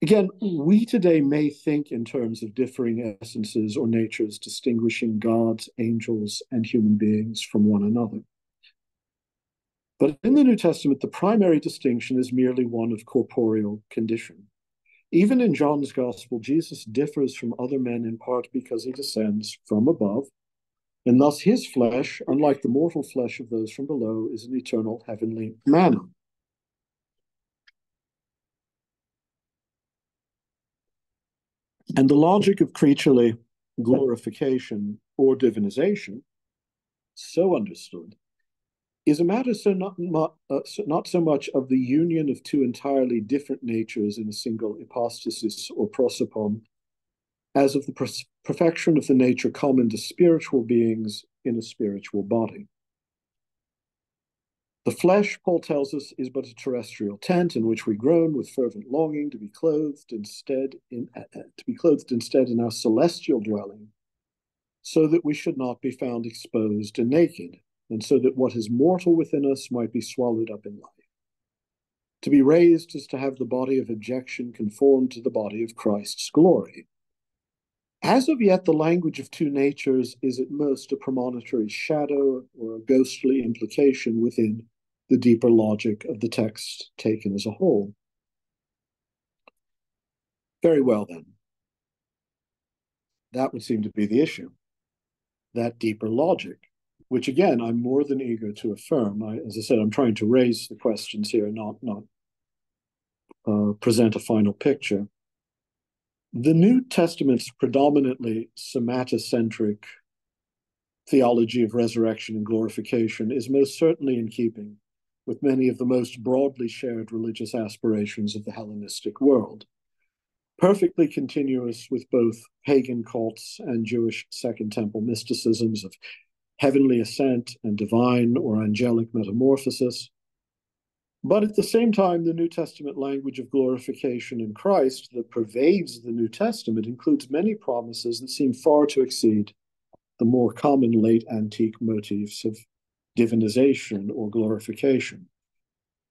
Again, we today may think in terms of differing essences or natures distinguishing gods, angels, and human beings from one another. But in the New Testament, the primary distinction is merely one of corporeal condition. Even in John's Gospel, Jesus differs from other men in part because he descends from above, and thus his flesh, unlike the mortal flesh of those from below, is an eternal heavenly manna. And the logic of creaturely glorification or divinization, so understood, is a matter so not, uh, so not so much of the union of two entirely different natures in a single hypostasis or prosopon, as of the perfection of the nature common to spiritual beings in a spiritual body. The flesh, Paul tells us, is but a terrestrial tent in which we groan with fervent longing to be clothed instead in uh, uh, to be clothed instead in our celestial dwelling, so that we should not be found exposed and naked, and so that what is mortal within us might be swallowed up in life. To be raised is to have the body of abjection conformed to the body of Christ's glory. As of yet, the language of two natures is at most a premonitory shadow or a ghostly implication within the deeper logic of the text taken as a whole. Very well, then. That would seem to be the issue. That deeper logic, which again, I'm more than eager to affirm. I, as I said, I'm trying to raise the questions here, not, not uh, present a final picture. The New Testament's predominantly somatocentric theology of resurrection and glorification is most certainly in keeping with many of the most broadly shared religious aspirations of the Hellenistic world. Perfectly continuous with both pagan cults and Jewish Second Temple mysticisms of heavenly ascent and divine or angelic metamorphosis. But at the same time, the New Testament language of glorification in Christ that pervades the New Testament includes many promises that seem far to exceed the more common late antique motifs of divinization or glorification,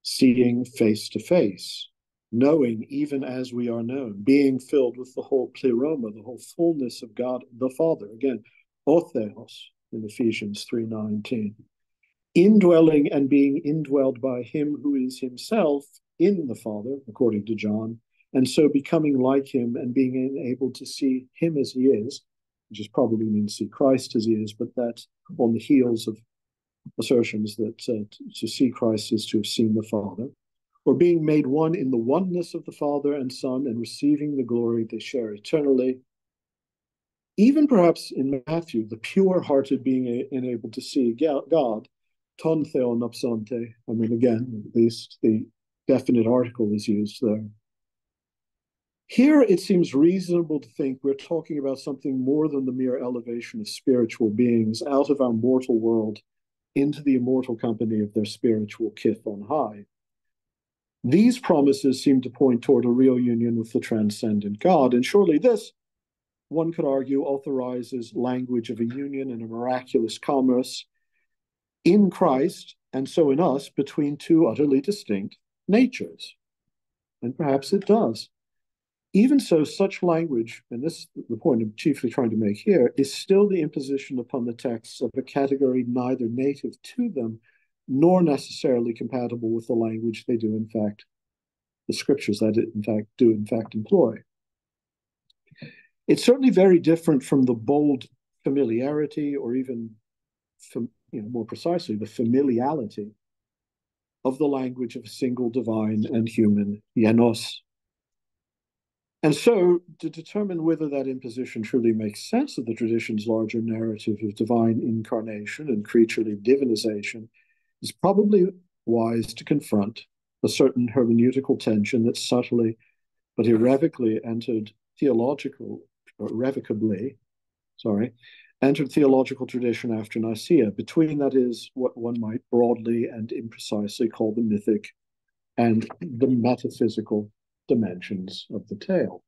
seeing face to face, knowing even as we are known, being filled with the whole pleroma, the whole fullness of God the Father. Again, ho theos in Ephesians 3.19. Indwelling and being indwelled by him who is himself in the Father, according to John, and so becoming like him and being able to see him as he is, which is probably means see Christ as he is, but that on the heels of assertions that uh, to see Christ is to have seen the Father, or being made one in the oneness of the Father and Son and receiving the glory they share eternally. Even perhaps in Matthew, the pure hearted being enabled to see God, ton theon opsontai. I mean, again, at least the definite article is used there. Here, it seems reasonable to think we're talking about something more than the mere elevation of spiritual beings out of our mortal world into the immortal company of their spiritual kith on high. These promises seem to point toward a real union with the transcendent God, and surely this, one could argue, authorizes language of a union and a miraculous commerce in Christ, and so in us, between two utterly distinct natures. And perhaps it does. Even so, such language, and this is the point I'm chiefly trying to make here, is still the imposition upon the texts of a category neither native to them nor necessarily compatible with the language they do, in fact, the scriptures that it, in fact, do, in fact, employ. It's certainly very different from the bold familiarity or even, you know, more precisely, the familiality of the language of a single divine and human Yenos. And so, to determine whether that imposition truly makes sense of the tradition's larger narrative of divine incarnation and creaturely divinization, is probably wise to confront a certain hermeneutical tension that subtly but irrevocably entered theological, irrevocably, sorry, entered theological tradition after Nicaea, between that is what one might broadly and imprecisely call the mythic and the metaphysical dimensions of the tale,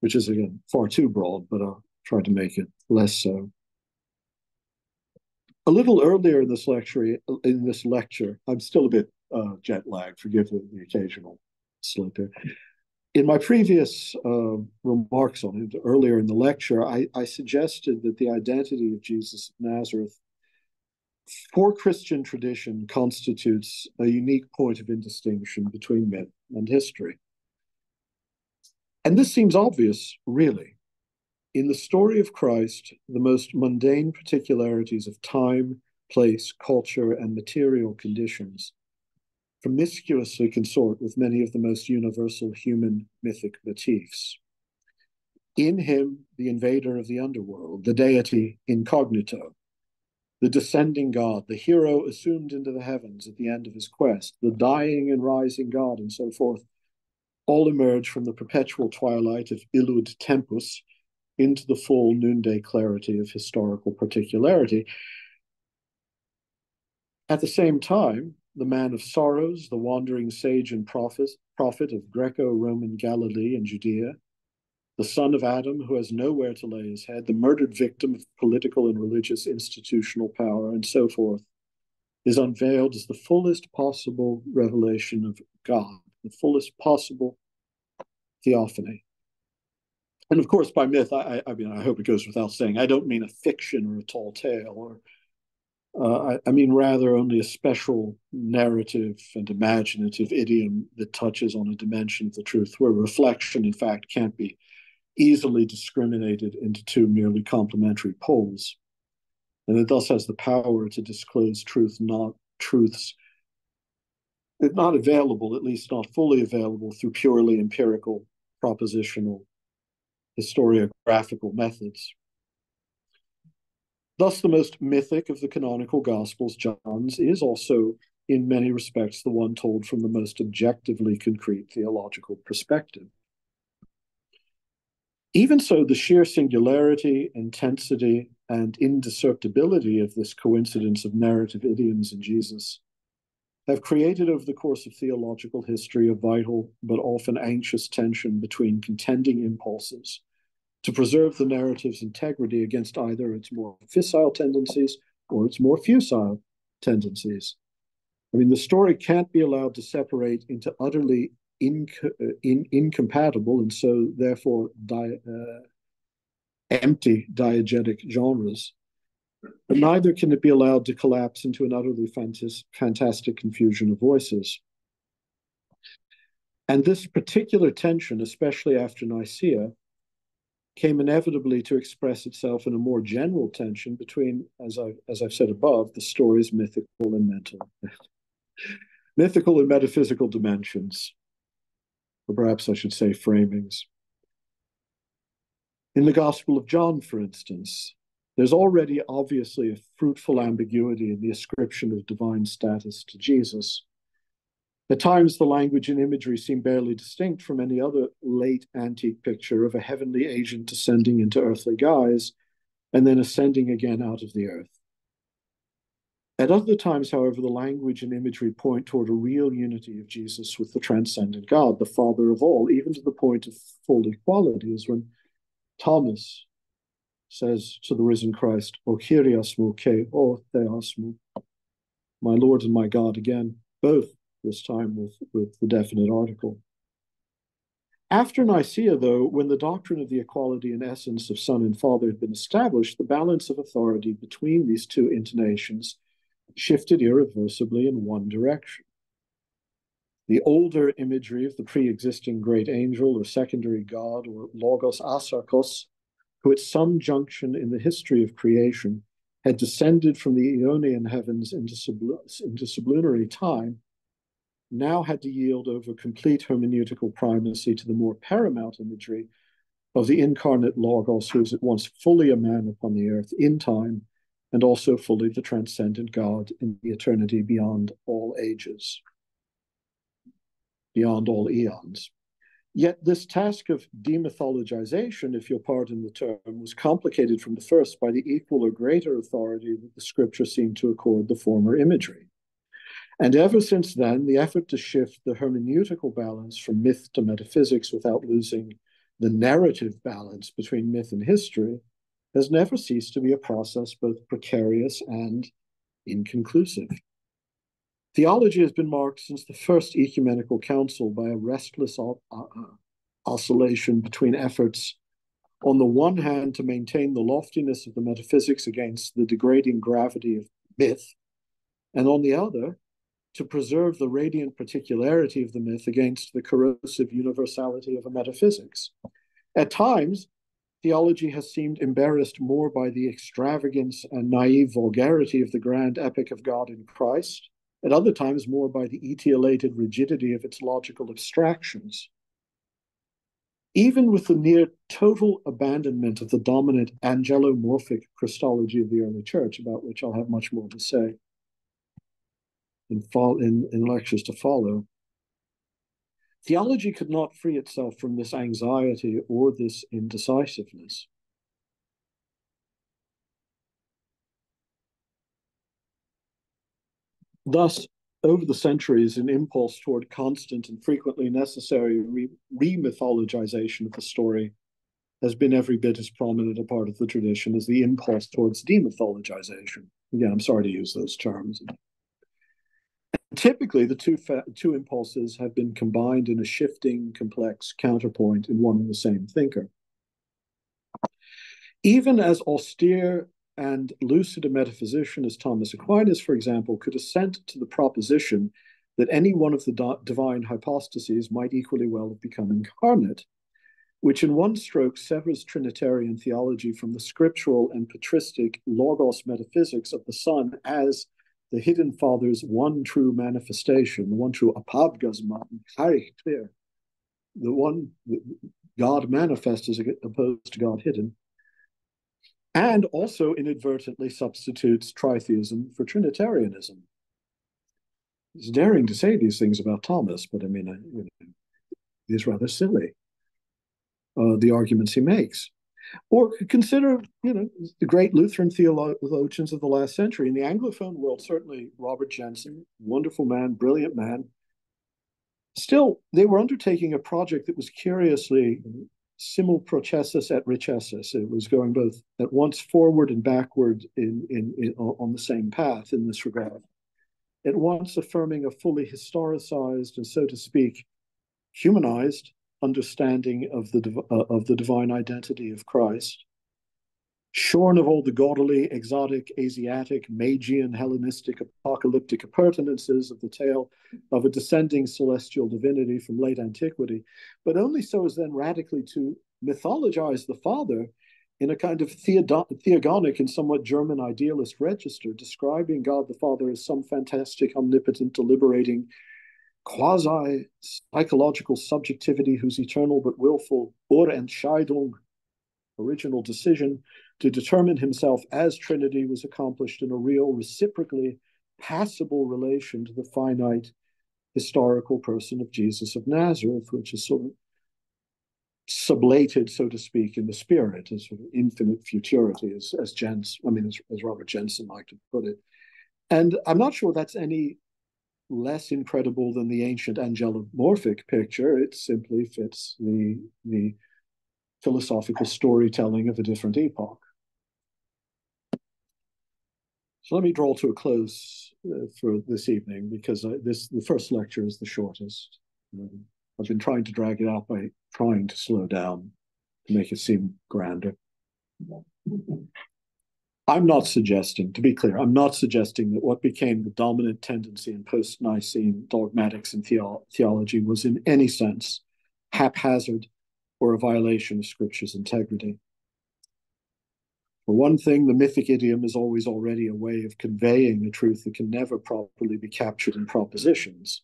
which is again far too broad, but I'll try to make it less so a little earlier in this lecture, in this lecture, I'm still a bit uh, jet lagged. Forgive the, occasional slip here. In my previous uh, remarks on it earlier in the lecture, I, I suggested that the identity of Jesus of Nazareth for Christian tradition constitutes a unique point of indistinction between myth and history. And this seems obvious, really. In the story of Christ, the most mundane particularities of time, place, culture, and material conditions promiscuously consort with many of the most universal human mythic motifs. In him, the invader of the underworld, the deity incognito, the descending God, the hero assumed into the heavens at the end of his quest, the dying and rising God, and so forth, all emerge from the perpetual twilight of illud tempus into the full noonday clarity of historical particularity. At the same time, the man of sorrows, the wandering sage and prophet, prophet of Greco Roman Galilee and Judea, the son of Adam who has nowhere to lay his head, the murdered victim of political and religious institutional power, and so forth, is unveiled as the fullest possible revelation of God, the fullest possible theophany and of course, by myth, I, I mean I hope it goes without saying. I don't mean a fiction or a tall tale, or uh, I, I, mean rather only a special narrative and imaginative idiom that touches on a dimension of the truth where reflection, in fact, can't be easily discriminated into two merely complementary poles, and it thus has the power to disclose truth, not truths not available, at least not fully available, through purely empirical propositional historiographical methods. Thus, the most mythic of the canonical Gospels, John's, is also, in many respects, the one told from the most objectively concrete theological perspective. Even so, the sheer singularity, intensity, and indiscernibility of this coincidence of narrative idioms in Jesus have created over the course of theological history a vital but often anxious tension between contending impulses to preserve the narrative's integrity against either its more fissile tendencies or its more fusile tendencies. I mean, the story can't be allowed to separate into utterly uh, in, incompatible and so therefore di- uh, empty diegetic genres but neither can it be allowed to collapse into an utterly fantas- fantastic confusion of voices. And this particular tension, especially after Nicaea, came inevitably to express itself in a more general tension between, as I as I've said above, the story's mythical and mental, <laughs> mythical and metaphysical dimensions, or perhaps I should say framings. In the Gospel of John, for instance, there's already obviously a fruitful ambiguity in the ascription of divine status to Jesus. At times, the language and imagery seem barely distinct from any other late antique picture of a heavenly agent descending into earthly guise and then ascending again out of the earth. At other times, however, the language and imagery point toward a real unity of Jesus with the transcendent God, the Father of all, even to the point of full equality, as when Thomas says to the risen Christ, O Kyrios mu ke o mu, my Lord and my God, again, both this time with, with the definite article. After Nicaea, though, when the doctrine of the equality and essence of Son and Father had been established, the balance of authority between these two intonations shifted irreversibly in one direction. The older imagery of the pre existing great angel or secondary god or Logos Asarkos, who at some junction in the history of creation had descended from the Aeonian heavens into, subl into sublunary time, now had to yield over complete hermeneutical primacy to the more paramount imagery of the incarnate Logos, who is at once fully a man upon the earth in time and also fully the transcendent God in the eternity beyond all ages, beyond all eons. Yet this task of demythologization, if you'll pardon the term, was complicated from the first by the equal or greater authority that the scripture seemed to accord the former imagery. And ever since then, the effort to shift the hermeneutical balance from myth to metaphysics without losing the narrative balance between myth and history has never ceased to be a process both precarious and inconclusive. Theology has been marked since the first ecumenical council by a restless uh, uh, oscillation between efforts, on the one hand, to maintain the loftiness of the metaphysics against the degrading gravity of myth, and on the other, to preserve the radiant particularity of the myth against the corrosive universality of a metaphysics. At times, theology has seemed embarrassed more by the extravagance and naive vulgarity of the grand epic of God in Christ, at other times more by the etiolated rigidity of its logical abstractions. Even with the near total abandonment of the dominant angelomorphic Christology of the early church, about which I'll have much more to say in, in, in lectures to follow, Theology could not free itself from this anxiety or this indecisiveness. Thus, over the centuries, an impulse toward constant and frequently necessary re mythologization of the story has been every bit as prominent a part of the tradition as the impulse towards demythologization. Again, I'm sorry to use those terms. Typically, the two, two impulses have been combined in a shifting, complex counterpoint in one and the same thinker. Even as austere and lucid a metaphysician as Thomas Aquinas, for example, could assent to the proposition that any one of the divine hypostases might equally well have become incarnate, which in one stroke severs Trinitarian theology from the scriptural and patristic logos metaphysics of the Son as the hidden Father's one true manifestation, the one true apaugasma, very clear, the one God manifest as opposed to God hidden, and also inadvertently substitutes tritheism for Trinitarianism. It's daring to say these things about Thomas, but I mean, you know, he's rather silly. Uh, the arguments he makes. Or consider, you know, the great Lutheran theologians of the last century. In the Anglophone world, certainly Robert Jenson, wonderful man, brilliant man. Still, they were undertaking a project that was curiously simul processus et recessus. It was going both at once forward and backward in, in, in, on the same path in this regard. At once affirming a fully historicized and, so to speak, humanized understanding of the, uh, of the divine identity of Christ. Shorn of all the gaudily exotic, Asiatic, Magian, Hellenistic, apocalyptic appurtenances of the tale of a descending celestial divinity from late antiquity, but only so as then radically to mythologize the Father in a kind of theogonic and somewhat German idealist register, describing God the Father as some fantastic, omnipotent, deliberating, quasi psychological subjectivity whose eternal but willful Urentscheidung, original decision to determine himself as Trinity, was accomplished in a real, reciprocally passible relation to the finite historical person of Jesus of Nazareth, which is sort of sublated, so to speak, in the spirit as sort of infinite futurity, as, as Jens, I mean, as, as Robert Jenson liked to put it. And I'm not sure that's any less incredible than the ancient angelomorphic picture. It simply fits the, the philosophical storytelling of a different epoch. So let me draw to a close uh, for this evening because I, this the first lecture is the shortest. Um, I've been trying to drag it out by trying to slow down to make it seem grander. I'm not suggesting, to be clear, I'm not suggesting that what became the dominant tendency in post Nicene dogmatics and theo- theology was in any sense haphazard or a violation of Scripture's integrity. For one thing, the mythic idiom is always already a way of conveying a truth that can never properly be captured in propositions.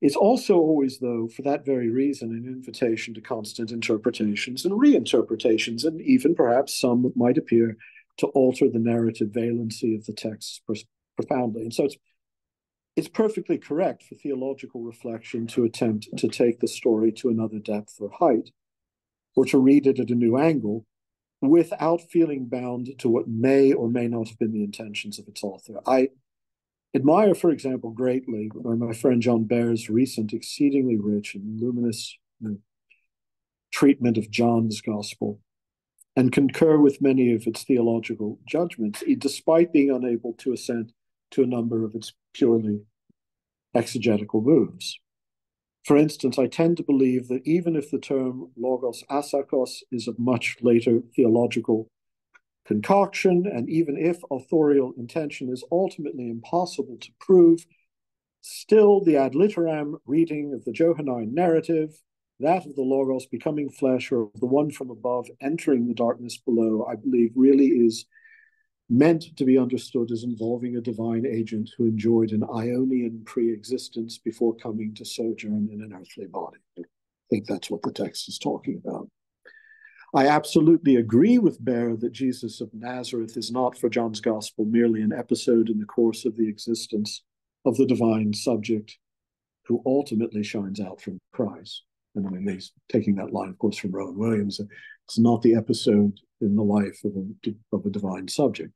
It's also always, though, for that very reason, an invitation to constant interpretations and reinterpretations, and even perhaps some might appear to alter the narrative valency of the texts profoundly. And so it's it's perfectly correct for theological reflection to attempt to take the story to another depth or height, or to read it at a new angle, without feeling bound to what may or may not have been the intentions of its author. I admire, for example, greatly my friend John Behr's recent, exceedingly rich and luminous uh, treatment of John's Gospel, and concur with many of its theological judgments, despite being unable to assent to a number of its purely exegetical moves. For instance, I tend to believe that even if the term logos asarkos is a much later theological concoction, and even if authorial intention is ultimately impossible to prove, still the ad literam reading of the Johannine narrative, that of the logos becoming flesh, or the one from above entering the darkness below, I believe really is meant to be understood as involving a divine agent who enjoyed an Aeonian pre-existence before coming to sojourn in an earthly body. I think that's what the text is talking about. I absolutely agree with Behr that Jesus of Nazareth is not for John's gospel merely an episode in the course of the existence of the divine subject who ultimately shines out from Christ. And I mean, he's taking that line, of course, from Rowan Williams. It's not the episode in the life of a, of a divine subject.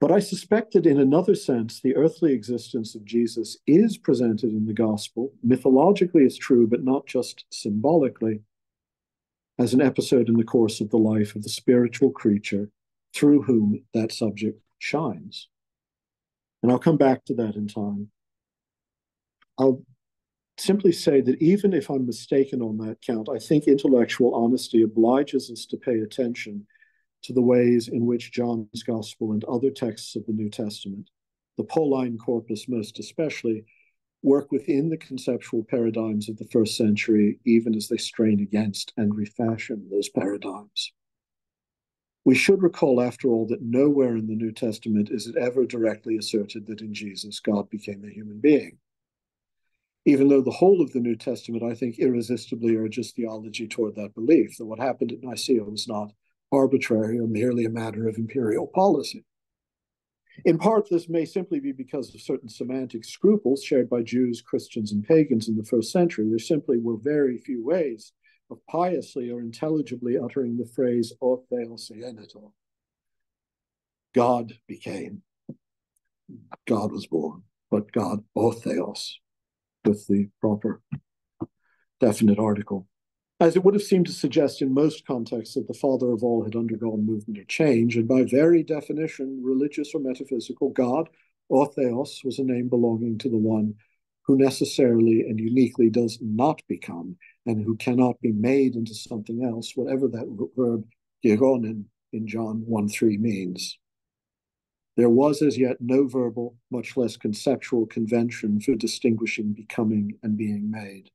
But I suspect that in another sense, the earthly existence of Jesus is presented in the gospel, mythologically is true, but not just symbolically, as an episode in the course of the life of the spiritual creature through whom that subject shines. And I'll come back to that in time. I'll simply say that even if I'm mistaken on that count, I think intellectual honesty obliges us to pay attention to the ways in which John's Gospel and other texts of the New Testament, the Pauline corpus most especially, work within the conceptual paradigms of the first century, even as they strain against and refashion those paradigms. We should recall, after all, that nowhere in the New Testament is it ever directly asserted that in Jesus God became a human being. Even though the whole of the New Testament, I think, irresistibly urges theology toward that belief that what happened at Nicaea was not arbitrary or merely a matter of imperial policy. In part, this may simply be because of certain semantic scruples shared by Jews, Christians, and pagans in the first century. There simply were very few ways of piously or intelligibly uttering the phrase "Ho Theos egeneto." God became. God was born, but God, Ho Theos, with the proper definite article as it would have seemed to suggest in most contexts that the father of all had undergone movement or change, and by very definition, religious or metaphysical, God, or Theos, was a name belonging to the one who necessarily and uniquely does not become, and who cannot be made into something else, whatever that verb gegonen in John 1 3 means. There was as yet no verbal, much less conceptual convention for distinguishing becoming and being made.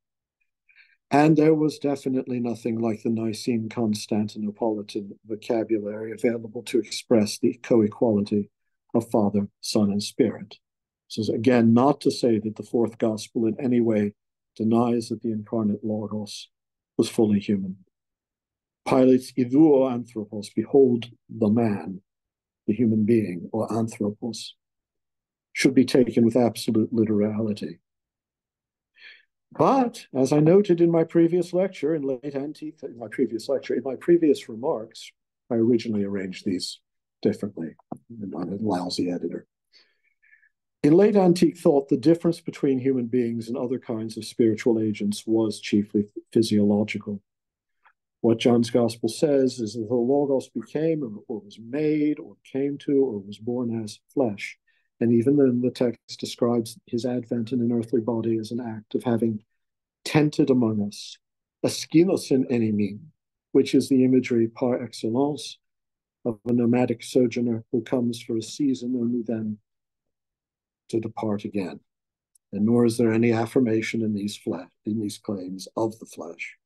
And there was definitely nothing like the Nicene Constantinopolitan vocabulary available to express the co equality of Father, Son, and Spirit. This is again not to say that the fourth gospel in any way denies that the incarnate Logos was fully human. Pilate's idou anthropos, behold the man, the human being, or anthropos, should be taken with absolute literality. But as I noted in my previous lecture, in late antique, in my previous lecture, in my previous remarks, I originally arranged these differently. I'm a lousy editor. In late antique thought, the difference between human beings and other kinds of spiritual agents was chiefly physiological. What John's gospel says is that the Logos became or, or was made or came to or was born as flesh. And even then, the text describes his advent in an earthly body as an act of having tented among us, eskenosen en hemin, which is the imagery par excellence of a nomadic sojourner who comes for a season only then to depart again. And nor is there any affirmation in these in these claims of the flesh.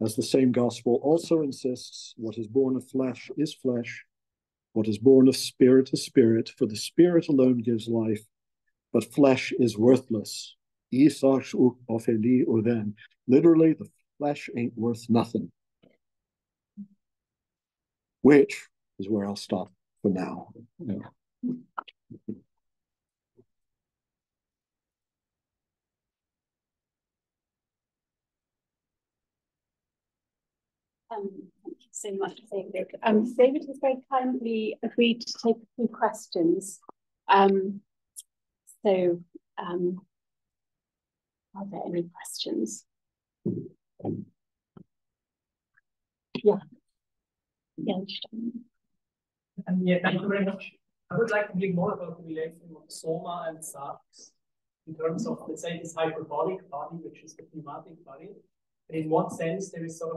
As the same gospel also insists, what is born of flesh is flesh, what is born of spirit is spirit, for the spirit alone gives life, but flesh is worthless. Literally, the flesh ain't worth nothing. Which is where I'll stop for now. Yeah. Um, thank you so much, David. Um, David has very kindly agreed to take a few questions. Um, so, um, are there any questions? Yeah. Yeah. Um, yeah, thank you very much. I would like to hear more about the relation of soma and sarx in terms of, let's say, this hyperbolic body, which is the pneumatic body. And in what sense there is sort of